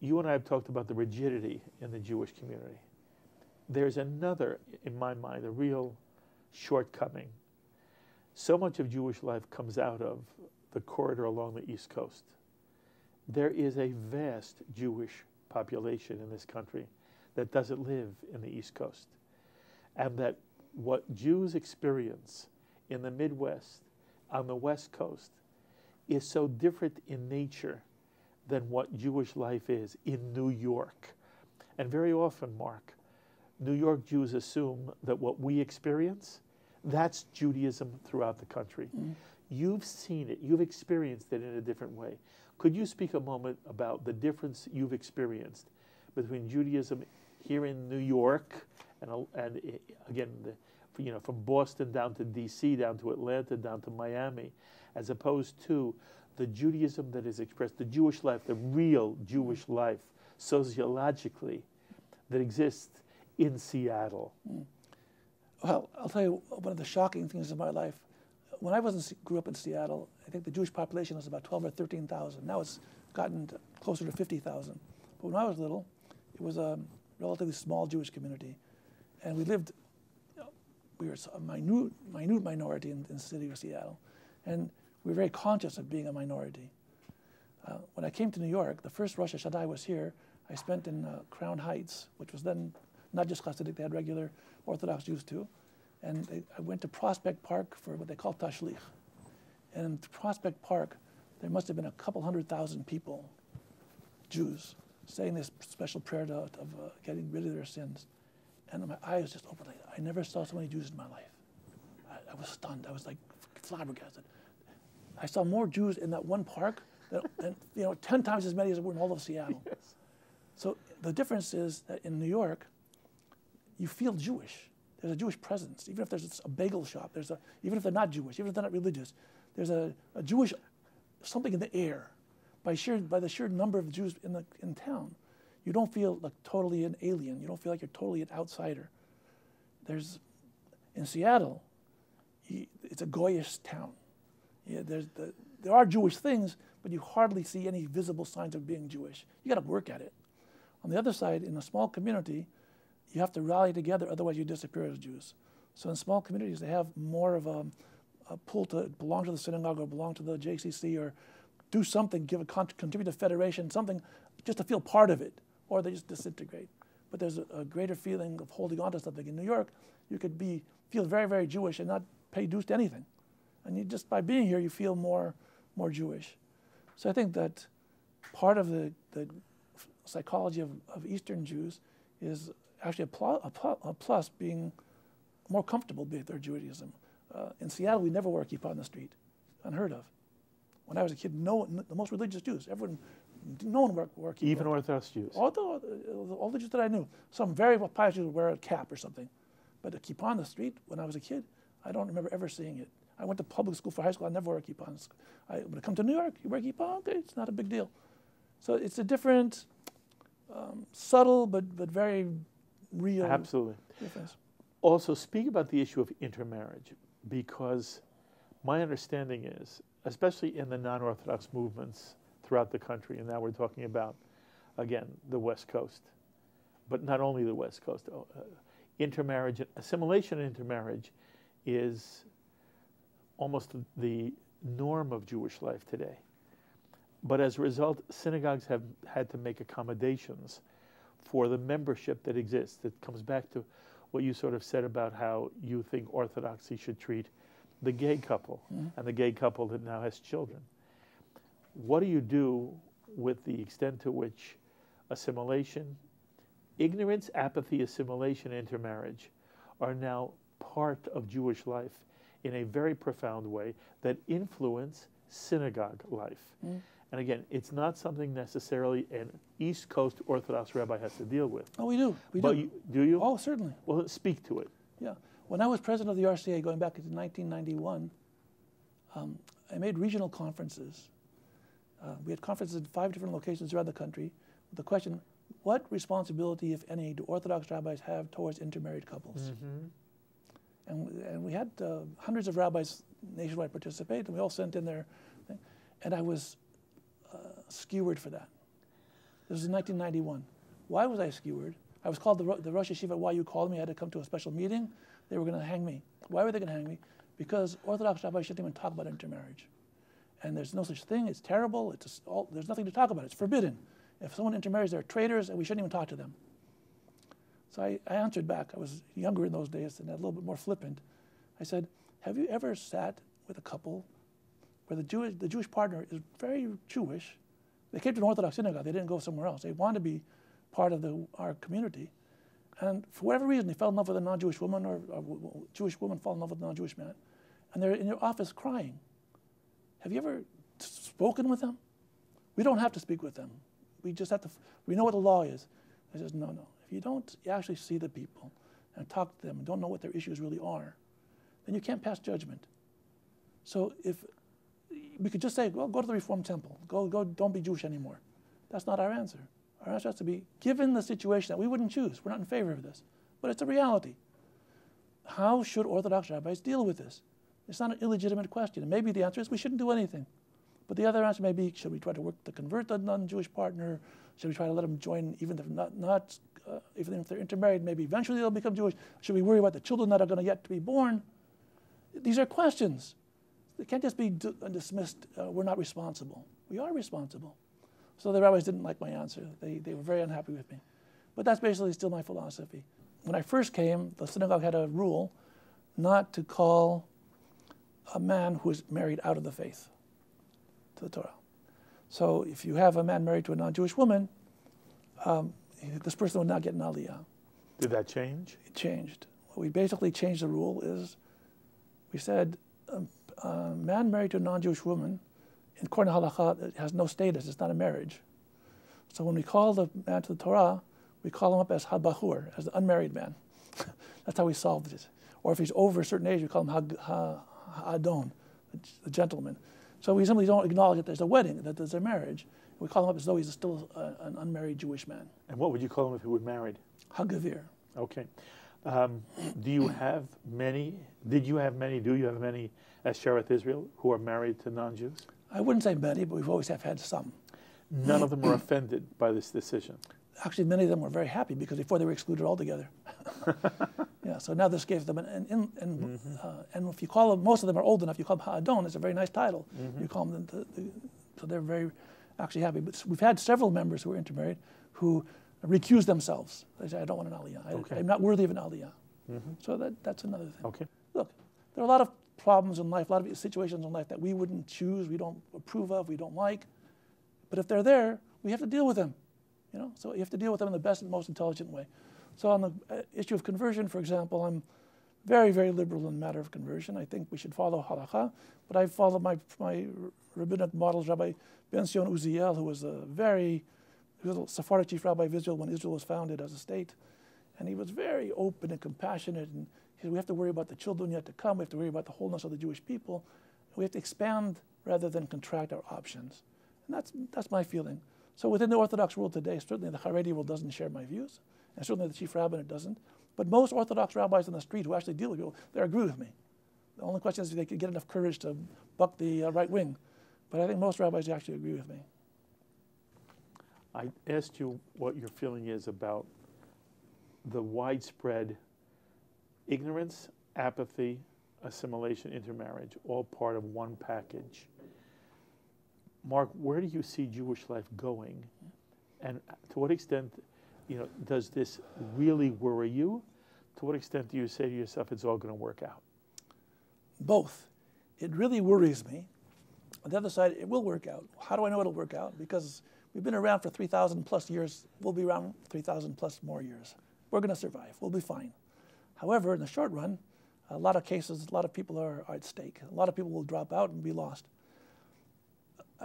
you and I have talked about the rigidity in the Jewish community. There's another, in my mind, a real shortcoming. So much of Jewish life comes out of the corridor along the East Coast. There is a vast Jewish population in this country that doesn't live in the East Coast. And that what Jews experience in the Midwest, on the West Coast, is so different in nature than what Jewish life is in New York. And very often, Marc, New York Jews assume that what we experience, that's Judaism throughout the country. You've seen it, you've experienced it in a different way. Could you speak a moment about the difference you've experienced between Judaism here in New York and, uh, and uh, again, the, you know, from Boston down to D.C., down to Atlanta, down to Miami, as opposed to the Judaism that is expressed, the Jewish life, the real Jewish life, sociologically, that exists in Seattle. Well, I'll tell you one of the shocking things in my life. When I was in, grew up in Seattle, I think the Jewish population was about 12 or 13,000. Now it's gotten to closer to 50,000. But when I was little, it was a relatively small Jewish community. And we lived, we were a minute, minute minority in, in the city of Seattle. And we were very conscious of being a minority. Uh, when I came to New York, the first Rosh Hashanah I was here, I spent in uh, Crown Heights, which was then not just Hasidic, they had regular Orthodox Jews too. And they, I went to Prospect Park for what they call Tashlich. And in Prospect Park, there must have been a couple hundred thousand people, Jews, saying this special prayer to, of uh, getting rid of their sins. And my eyes just opened. Like, I never saw so many Jews in my life. I, I was stunned. I was like flabbergasted. I saw more Jews in that one park than, than you know, 10 times as many as were in all of Seattle. So the difference is that in New York, you feel Jewish. There's a Jewish presence, even if there's a bagel shop. There's a, even if they're not Jewish, even if they're not religious, there's a, a Jewish something in the air. By sheer by the sheer number of Jews in the in town, you don't feel like totally an alien. You don't feel like you're totally an outsider. There's in Seattle, it's a Goyish town. The, there are Jewish things, but you hardly see any visible signs of being Jewish. You got to work at it. On the other side, in a small community, you have to rally together, otherwise you disappear as Jews. So in small communities, they have more of a, a pull to belong to the synagogue or belong to the JCC or do something, give a con- contribute to federation, something just to feel part of it, or they just disintegrate. But there's a, a greater feeling of holding on to something. In New York, you could be feel very, very Jewish and not pay dues to anything, and you just by being here, you feel more, more Jewish. So I think that part of the, the psychology of, of Eastern Jews is actually a, pl- a, pl- a plus being more comfortable with their Judaism. Uh, in Seattle, we never wore a kippah on the street, unheard of. When I was a kid, no one, the most religious Jews, everyone, no one wore, wore a kippah. Even Orthodox Jews. all the, all the Jews that I knew, some very pious Jews would wear a cap or something, but a kippah on the street when I was a kid, I don't remember ever seeing it. I went to public school for high school. I never wore a kippah. I, when I come to New York, you wear a kippah. Okay, it's not a big deal. So it's a different, um, subtle but but very real Absolutely. difference. Also, speak about the issue of intermarriage because my understanding is, especially in the non Orthodox movements throughout the country, and now we're talking about, again, the West Coast, but not only the West Coast, uh, intermarriage, assimilation and intermarriage is almost the norm of Jewish life today. But as a result, synagogues have had to make accommodations for the membership that exists. It comes back to what you sort of said about how you think Orthodoxy should treat the gay couple mm-hmm. and the gay couple that now has children. What do you do with the extent to which assimilation, ignorance, apathy, assimilation, intermarriage are now part of Jewish life in a very profound way that influence synagogue life. Mm. And again, it's not something necessarily an East Coast Orthodox rabbi has to deal with. Oh, we do. We but do. You, do you? Oh, certainly. Well, speak to it. Yeah. When I was president of the RCA going back into 1991, um, I made regional conferences. Uh, we had conferences in five different locations around the country with the question what responsibility, if any, do Orthodox rabbis have towards intermarried couples? Mm-hmm. And, and we had uh, hundreds of rabbis nationwide participate, and we all sent in their thing. And I was uh, skewered for that. This was in 1991. Why was I skewered? I was called, the, the Rosh Yeshiva at YU called me, I had to come to a special meeting. They were going to hang me. Why were they going to hang me? Because Orthodox rabbis shouldn't even talk about intermarriage. And there's no such thing, it's terrible, it's all, there's nothing to talk about, it's forbidden. If someone intermarries, they're traitors, and we shouldn't even talk to them. So I, I answered back. I was younger in those days and a little bit more flippant. I said, Have you ever sat with a couple where the Jewish, the Jewish partner is very Jewish? They came to an Orthodox synagogue, they didn't go somewhere else. They wanted to be part of the, our community. And for whatever reason, they fell in love with a non Jewish woman, or a Jewish woman fell in love with a non Jewish man. And they're in your office crying. Have you ever spoken with them? We don't have to speak with them. We just have to, we know what the law is. I says, no, no. If you don't actually see the people and talk to them and don't know what their issues really are, then you can't pass judgment. So if we could just say, well, go to the Reform Temple, go, go, don't be Jewish anymore. That's not our answer. Our answer has to be, given the situation that we wouldn't choose, we're not in favor of this, but it's a reality. How should Orthodox rabbis deal with this? It's not an illegitimate question. And maybe the answer is we shouldn't do anything. But the other answer may be, should we try to work to convert the non-Jewish partner? Should we try to let them join, even if not, not uh, even if they're intermarried, maybe eventually they'll become Jewish? Should we worry about the children that are going to yet to be born? These are questions. They can't just be dismissed, uh, we're not responsible. We are responsible. So the rabbis didn't like my answer. They, they were very unhappy with me. But that's basically still my philosophy. When I first came, the synagogue had a rule not to call a man who is married out of the faith to the Torah. So if you have a man married to a non-Jewish woman, um, this person would not get an aliyah. Did that change? It changed. What we basically changed the rule is we said um, a man married to a non-Jewish woman, in according to halacha, it has no status. It's not a marriage. So when we call the man to the Torah, we call him up as habahur, as the unmarried man. That's how we solved it. Or if he's over a certain age, we call him ha, ha, ha the gentleman. So we simply don't acknowledge that there's a wedding, that there's a marriage. We call him up as though he's still a, an unmarried Jewish man. And what would you call him if he were married? Hagavir. Okay. Um, do you have many, did you have many, do you have many as Shearith Israel who are married to non-Jews? I wouldn't say many, but we've always have had some. None of them were offended by this decision. Actually, many of them were very happy because before they were excluded altogether. yeah, so now this gives them an, an, an, and, mm-hmm. uh, and if you call them, most of them are old enough, you call them Ha'adon, it's a very nice title. Mm-hmm. You call them, the, the, so they're very actually happy. But we've had several members who were intermarried who recused themselves. They say, I don't want an aliyah. I, am not worthy of an aliyah. Mm-hmm. So that, that's another thing. Okay. Look, there are a lot of problems in life, a lot of situations in life that we wouldn't choose, we don't approve of, we don't like. But if they're there, we have to deal with them. You know, so you have to deal with them in the best and most intelligent way. So on the uh, issue of conversion, for example, I'm very, very liberal in the matter of conversion. I think we should follow halakha, but I follow my, my rabbinic models, Rabbi Ben Zion Uziel, who was a very, he was a Sephardic chief rabbi of Israel when Israel was founded as a state. And he was very open and compassionate. And he said, we have to worry about the children yet to come. We have to worry about the wholeness of the Jewish people. We have to expand rather than contract our options. And that's, that's my feeling. So within the Orthodox world today, certainly the Haredi world doesn't share my views, and certainly the chief rabbinate doesn't. But most Orthodox rabbis on the street who actually deal with people, they agree with me. The only question is if they could get enough courage to buck the uh, right wing. But I think most rabbis actually agree with me. I asked you what your feeling is about the widespread ignorance, apathy, assimilation, intermarriage, all part of one package. Marc, where do you see Jewish life going? And to what extent, you know, does this really worry you? To what extent do you say to yourself, it's all going to work out? Both. It really worries me. On the other side, it will work out. How do I know it'll work out? Because We've been around for 3,000 plus years. We'll be around 3,000 plus more years. We're going to survive. We'll be fine. However, in the short run, a lot of cases, a lot of people are, are at stake. A lot of people will drop out and be lost.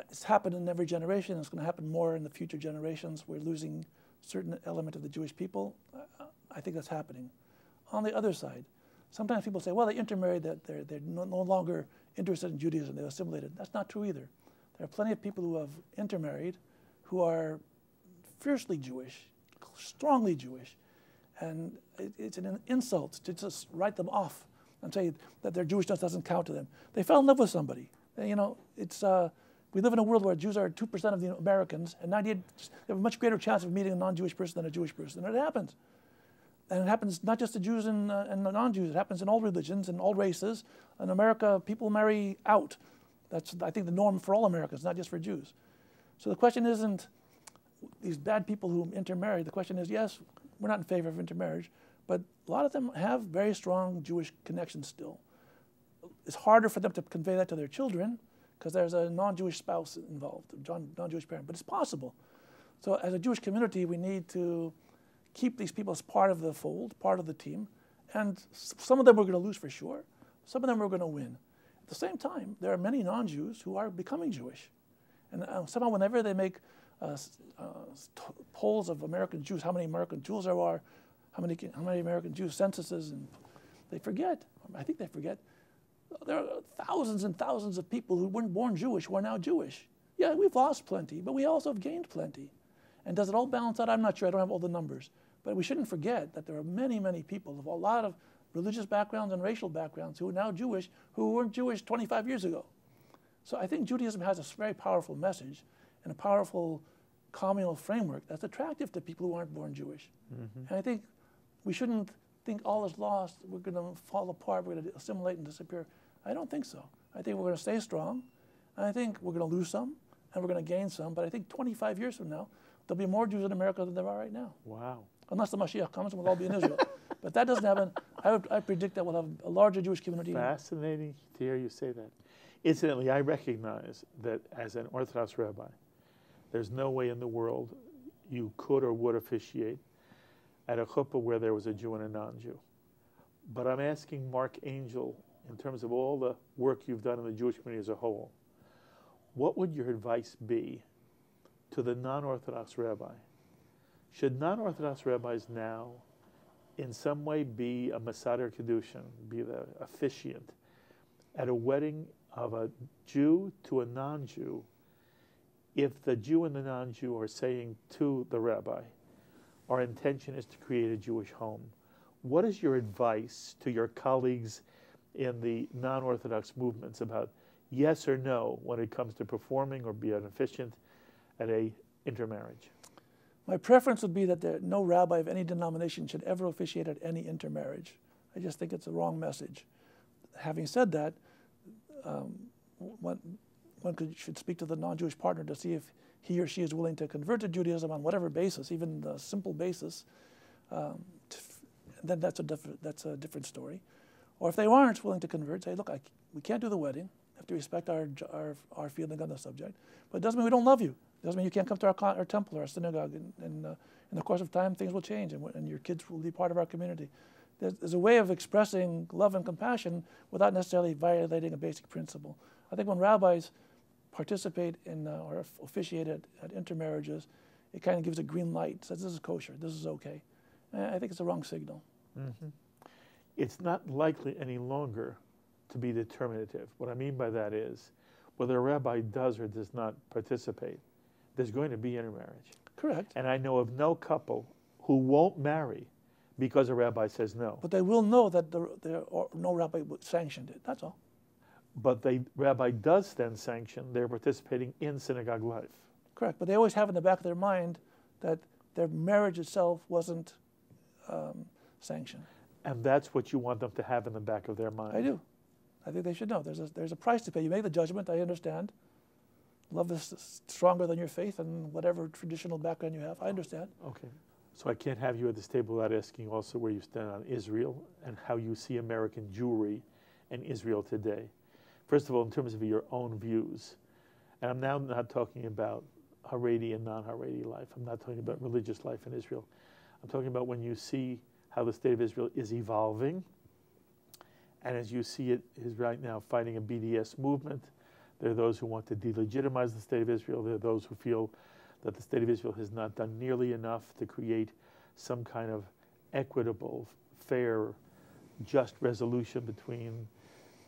It's happened in every generation. It's going to happen more in the future generations. We're losing certain element of the Jewish people. I think that's happening. On the other side, sometimes people say, well, they intermarried, that they're, they're no, longer interested in Judaism, they're assimilated. That's not true either. There are plenty of people who have intermarried who are fiercely Jewish, strongly Jewish, and it, it's an insult to just write them off and say that their Jewishness doesn't count to them. They fell in love with somebody. You know, it's, uh, we live in a world where Jews are 2% of the Americans, and 98, they have a much greater chance of meeting a non-Jewish person than a Jewish person. And it happens. And it happens not just to Jews and, uh, and non-Jews. It happens in all religions and all races. In America, people marry out. That's, I think, the norm for all Americans, not just for Jews. So the question isn't these bad people who intermarry. The question is, yes, we're not in favor of intermarriage, but a lot of them have very strong Jewish connections still. It's harder for them to convey that to their children because there's a non-Jewish spouse involved, non-Jewish parent, but it's possible. So as a Jewish community, we need to keep these people as part of the fold, part of the team, and some of them we're going to lose for sure. Some of them we're going to win. At the same time, there are many non-Jews who are becoming Jewish, and uh, somehow whenever they make uh, uh, polls of American Jews, how many American Jews there are, how many how many American Jews censuses, and they forget. I think they forget. There are thousands and thousands of people who weren't born Jewish who are now Jewish. Yeah, we've lost plenty, but we also have gained plenty. And does it all balance out? I'm not sure. I don't have all the numbers. But we shouldn't forget that there are many, many people of a lot of religious backgrounds and racial backgrounds who are now Jewish who weren't Jewish 25 years ago. So I think Judaism has a very powerful message and a powerful communal framework that's attractive to people who aren't born Jewish. Mm-hmm. And I think we shouldn't think all is lost, we're going to fall apart, we're going to assimilate and disappear. I don't think so. I think we're going to stay strong. And I think we're going to lose some and we're going to gain some. But I think 25 years from now, there'll be more Jews in America than there are right now. Wow. Unless the Mashiach comes and we'll all be in Israel. but that doesn't happen. I, would, I predict that we'll have a larger Jewish community. Fascinating to hear you say that. Incidentally, I recognize that as an Orthodox rabbi, there's no way in the world you could or would officiate at a chuppah where there was a Jew and a non-Jew. But I'm asking Marc Angel, in terms of all the work you've done in the Jewish community as a whole, what would your advice be to the non-Orthodox rabbi? Should non-Orthodox rabbis now in some way be a Mesader Kiddushin, be the officiant at a wedding of a Jew to a non Jew, if the Jew and the non Jew are saying to the rabbi, our intention is to create a Jewish home, what is your advice to your colleagues in the non Orthodox movements about yes or no when it comes to performing or be an officiant at a intermarriage? My preference would be that there, no rabbi of any denomination should ever officiate at any intermarriage. I just think it's a wrong message. Having said that, um, one, one could, should speak to the non Jewish partner to see if he or she is willing to convert to Judaism on whatever basis, even the simple basis. Um, then that's a, that's a different story. Or if they aren't willing to convert, say, look, I, we can't do the wedding. We have to respect our, our, our feeling on the subject. But it doesn't mean we don't love you. It doesn't mean you can't come to our, our temple or our synagogue. And, and uh, in the course of time, things will change, and, and your kids will be part of our community. There's, there's a way of expressing love and compassion without necessarily violating a basic principle. I think when rabbis participate in uh, or officiate at, at intermarriages, it kind of gives a green light, says this is kosher, this is okay. And I think it's a wrong signal. It's not likely any longer to be determinative. What I mean by that is whether a rabbi does or does not participate, there's going to be intermarriage. Correct. And I know of no couple who won't marry because a rabbi says no. But they will know that the, there or no rabbi would sanctioned it. That's all. But the rabbi does then sanction their participating in synagogue life. Correct. But they always have in the back of their mind that their marriage itself wasn't um, sanctioned. And that's what you want them to have in the back of their mind. I do. I think they should know. There's a, there's a price to pay. You make the judgment. I understand. Love is stronger than your faith and whatever traditional background you have. I understand. Okay. So I can't have you at this table without asking also where you stand on Israel and how you see American Jewry and Israel today. First of all, in terms of your own views, and I'm now not talking about Haredi and non Haredi life. I'm not talking about religious life in Israel. I'm talking about when you see how the state of Israel is evolving. And as you see it is right now fighting a BDS movement. There are those who want to delegitimize the state of Israel. There are those who feel that the state of Israel has not done nearly enough to create some kind of equitable, fair, just resolution between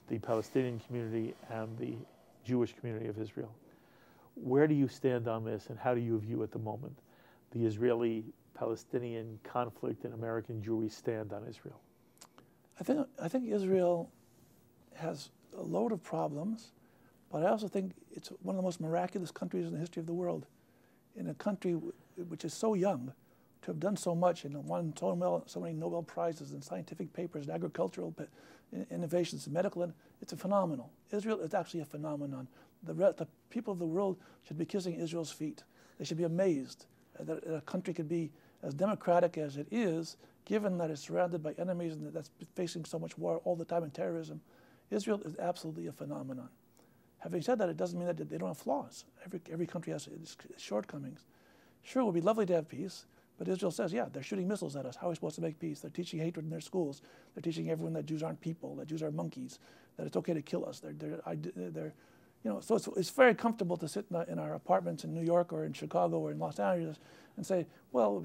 the Palestinian community and the Jewish community of Israel. Where do you stand on this, and how do you view at the moment the Israeli Palestinian conflict and American Jewry stand on Israel? I think, I think Israel has a load of problems, but I also think it's one of the most miraculous countries in the history of the world. In a country which is so young, to have done so much and won so, so many Nobel Prizes and scientific papers and agricultural innovations, and medical, it's a phenomenal. Israel is actually a phenomenon. The, the people of the world should be kissing Israel's feet. They should be amazed that a country could be as democratic as it is, given that it's surrounded by enemies and that that's facing so much war all the time and terrorism. Israel is absolutely a phenomenon. Having said that, it doesn't mean that they don't have flaws. Every, every country has its shortcomings. Sure, it would be lovely to have peace, but Israel says, yeah, they're shooting missiles at us. How are we supposed to make peace? They're teaching hatred in their schools. They're teaching everyone that Jews aren't people, that Jews are monkeys, that it's okay to kill us. They're, they're, they're you know, so it's, it's very comfortable to sit in, in, our apartments in New York or in Chicago or in Los Angeles and say, well,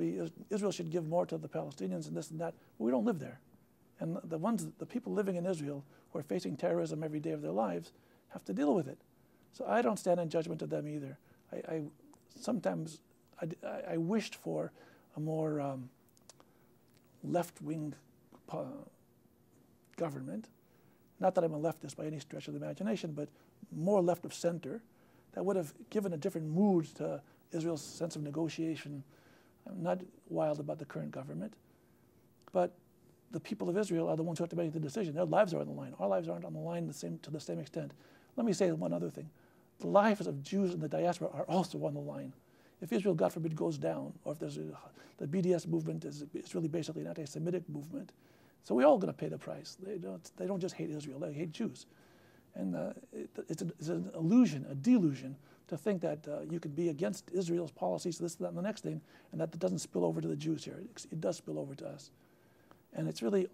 Israel should give more to the Palestinians and this and that. But we don't live there. And the ones, the people living in Israel who are facing terrorism every day of their lives have to deal with it. So I don't stand in judgment of them either. I, I sometimes I, I, wished for a more um, left-wing government. Not that I'm a leftist by any stretch of the imagination, but more left of center that would have given a different mood to Israel's sense of negotiation. I'm not wild about the current government, but the people of Israel are the ones who have to make the decision. Their lives are on the line. Our lives aren't on the line the same, to the same extent. Let me say one other thing. The lives of Jews in the diaspora are also on the line. If Israel, God forbid, goes down, or if there's a, the BDS movement is it's really basically an anti-Semitic movement, so we're all going to pay the price. They don't, they don't just hate Israel; they hate Jews, and uh, it, it's, a, it's, an illusion, a delusion, to think that uh, you could be against Israel's policies, this, that, and the next thing, and that doesn't spill over to the Jews here. It, it does spill over to us, and it's really.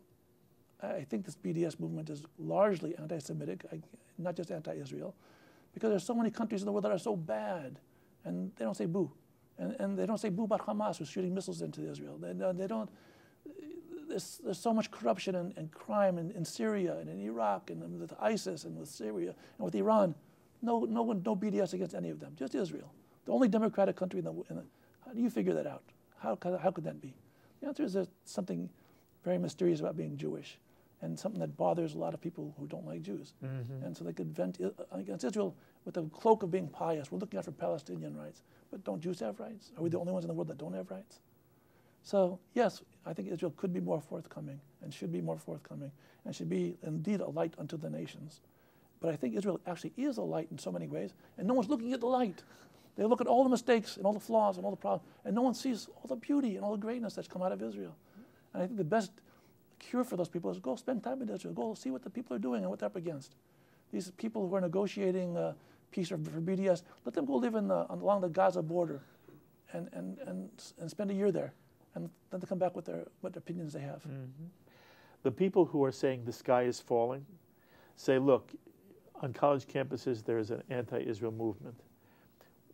I think this BDS movement is largely anti-Semitic, not just anti-Israel, because there's so many countries in the world that are so bad and they don't say boo. And, and they don't say boo about Hamas who's shooting missiles into Israel. They, they don't, there's, there's so much corruption and, and crime in, in Syria and in Iraq and with ISIS and with Syria and with Iran. No, no, one, no BDS against any of them, just Israel. The only democratic country in the, the how do you figure that out? How, how could that be? The answer is there's something very mysterious about being Jewish and something that bothers a lot of people who don't like Jews. Mm-hmm. And so they could vent uh, against Israel with the cloak of being pious. We're looking out for Palestinian rights. But don't Jews have rights? Are we the only ones in the world that don't have rights? So, yes, I think Israel could be more forthcoming and should be more forthcoming and should be indeed a light unto the nations. But I think Israel actually is a light in so many ways, and no one's looking at the light. They look at all the mistakes and all the flaws and all the problems, and no one sees all the beauty and all the greatness that's come out of Israel. And I think the best cure for those people is go spend time in Israel, go see what the people are doing and what they're up against. These people who are negotiating uh, peace for, BDS, let them go live in the, along the Gaza border and, and, and, and spend a year there. And then they come back with their what opinions they have. Mm-hmm. The people who are saying the sky is falling say, look, on college campuses there's an anti-Israel movement.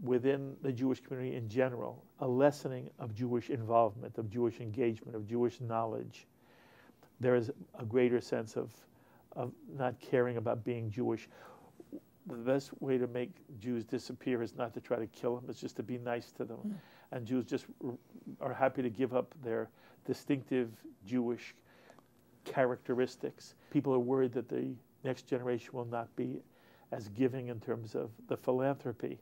Within the Jewish community in general, a lessening of Jewish involvement, of Jewish engagement, of Jewish knowledge. There is a greater sense of, of not caring about being Jewish the best way to make Jews disappear is not to try to kill them, it's just to be nice to them. Mm. And Jews just are happy to give up their distinctive Jewish characteristics. People are worried that the next generation will not be as giving in terms of the philanthropy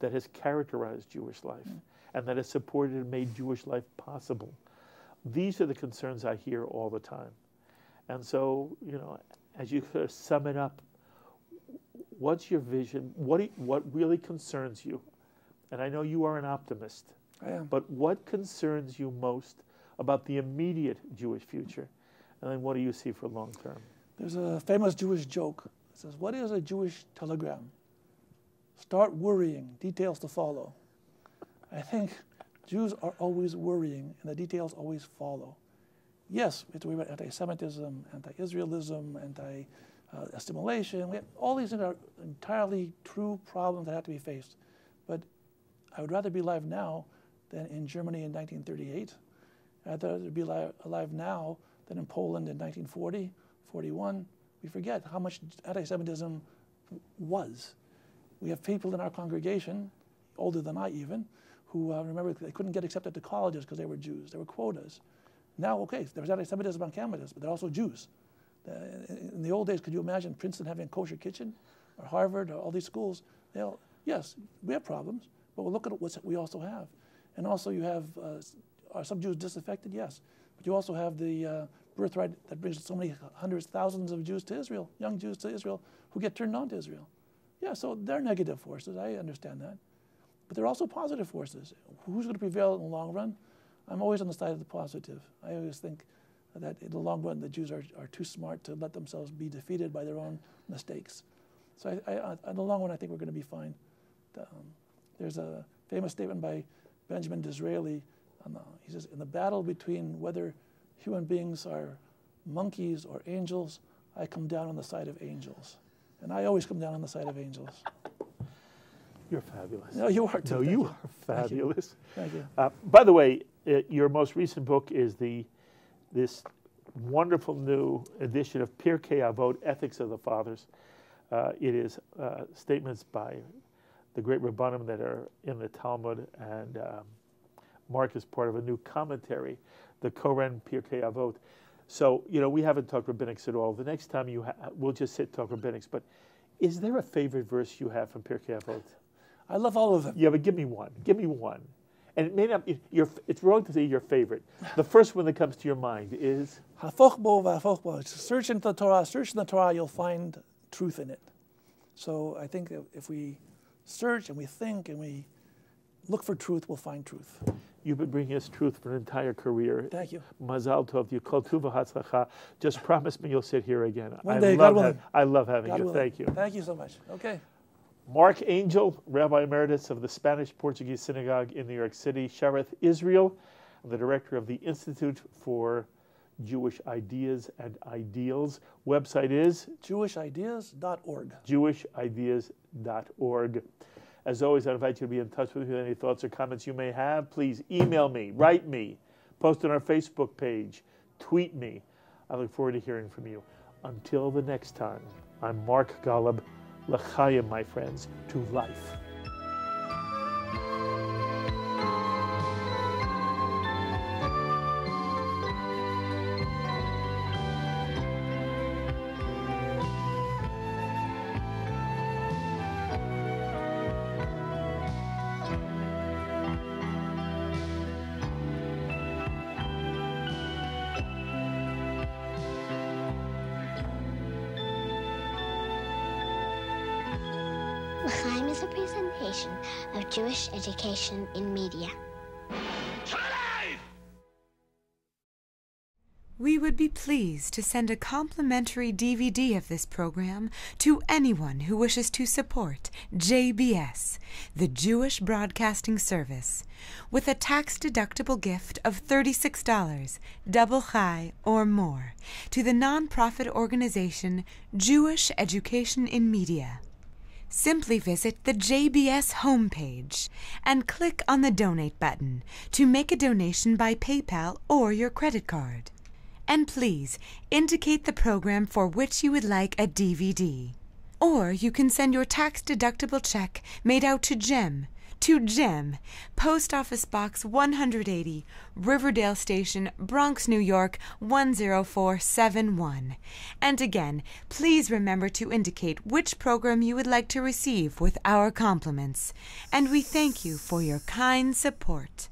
that has characterized Jewish life mm. and that has supported and made Jewish life possible. These are the concerns I hear all the time. And so, you know, as you sort of sum it up, what's your vision? What, what really concerns you? And I know you are an optimist. Am. But what concerns you most about the immediate Jewish future? And then what do you see for long term? There's a famous Jewish joke. It says, What is a Jewish telegram? Start worrying, details to follow. I think Jews are always worrying, and the details always follow. Yes, we have to worry about anti-Semitism, anti-Israelism, anti-assimilation. We have, all these things are entirely true problems that have to be faced. But I would rather be alive now than in Germany in 1938. I thought it would be li- alive now than in Poland in 1940, 41. We forget how much anti-Semitism was. We have people in our congregation, older than I even, who uh, remember they couldn't get accepted to colleges because they were Jews. There were quotas. Now, okay, there was anti-Semitism on campus, but they're also Jews. Uh, in the old days, could you imagine Princeton having a kosher kitchen, or Harvard, or all these schools? They'll, yes, we have problems, but we'll look at what we also have. And also, you have uh, are some Jews disaffected? Yes, but you also have the uh, birthright that brings so many hundreds, thousands of Jews to Israel, young Jews to Israel, who get turned on to Israel. Yeah, so they're negative forces. I understand that. But they're also positive forces. Who's going to prevail in the long run? I'm always on the side of the positive. I always think that in the long run, the Jews are, are too smart to let themselves be defeated by their own mistakes. So I, I, in the long run, I think we're going to be fine. Um, there's a famous statement by Benjamin Disraeli. The, he says, in the battle between whether human beings are monkeys or angels, I come down on the side of angels. And I always come down on the side of angels. You're fabulous. No, you are too. No, you you. are fabulous. Thank you. Uh, by the way, uh, your most recent book is the this wonderful new edition of Pirkei Avot, Ethics of the Fathers. Uh, it is uh, statements by the great Rabbanim that are in the Talmud, and um, Marc is part of a new commentary, the Koren Pirkei Avot. So, you know, we haven't talked rabbinics at all. The next time you ha- we'll just sit talk rabbinics. But is there a favorite verse you have from Pirkei Avot? I love all of them. Yeah, but give me one. Give me one. And it may not. Be, your, it's wrong to say your favorite. The first one that comes to your mind is Hafoch bo v'hafoch bo. Search into the Torah. Search in the Torah, you'll find truth in it. So I think if we search and we think and we look for truth, we'll find truth. you've been bringing us truth for an entire career. Thank you. Mazal tov, you kol tuva hatzlacha. Just promise me you'll sit here again. One I day, love God willing. I love having God you. willing. Thank you. Thank you so much. Okay. Marc Angel, Rabbi Emeritus of the Spanish Portuguese Synagogue in New York City, Shearith, Israel, and the director of the Institute for Jewish Ideas and Ideals. Website is JewishIdeas.org. jewishideas.org. As always, I invite you to be in touch with me with any thoughts or comments you may have. Please email me, write me, post on our Facebook page, tweet me. I look forward to hearing from you. Until the next time, I'm Mark Golub. L'chaim, my friends, to life. In media. We would be pleased to send a complimentary DVD of this program to anyone who wishes to support JBS, the Jewish Broadcasting Service, with a tax deductible gift of $36, double chai or more, to the nonprofit organization Jewish Education in Media. Simply visit the JBS homepage and click on the donate button to make a donation by PayPal or your credit card. And please indicate the program for which you would like a DVD. Or you can send your tax deductible check made out to JEM, to JEM, Post Office Box 180, Riverdale Station, Bronx, New York 10471. And again, please remember to indicate which program you would like to receive with our compliments. And we thank you for your kind support.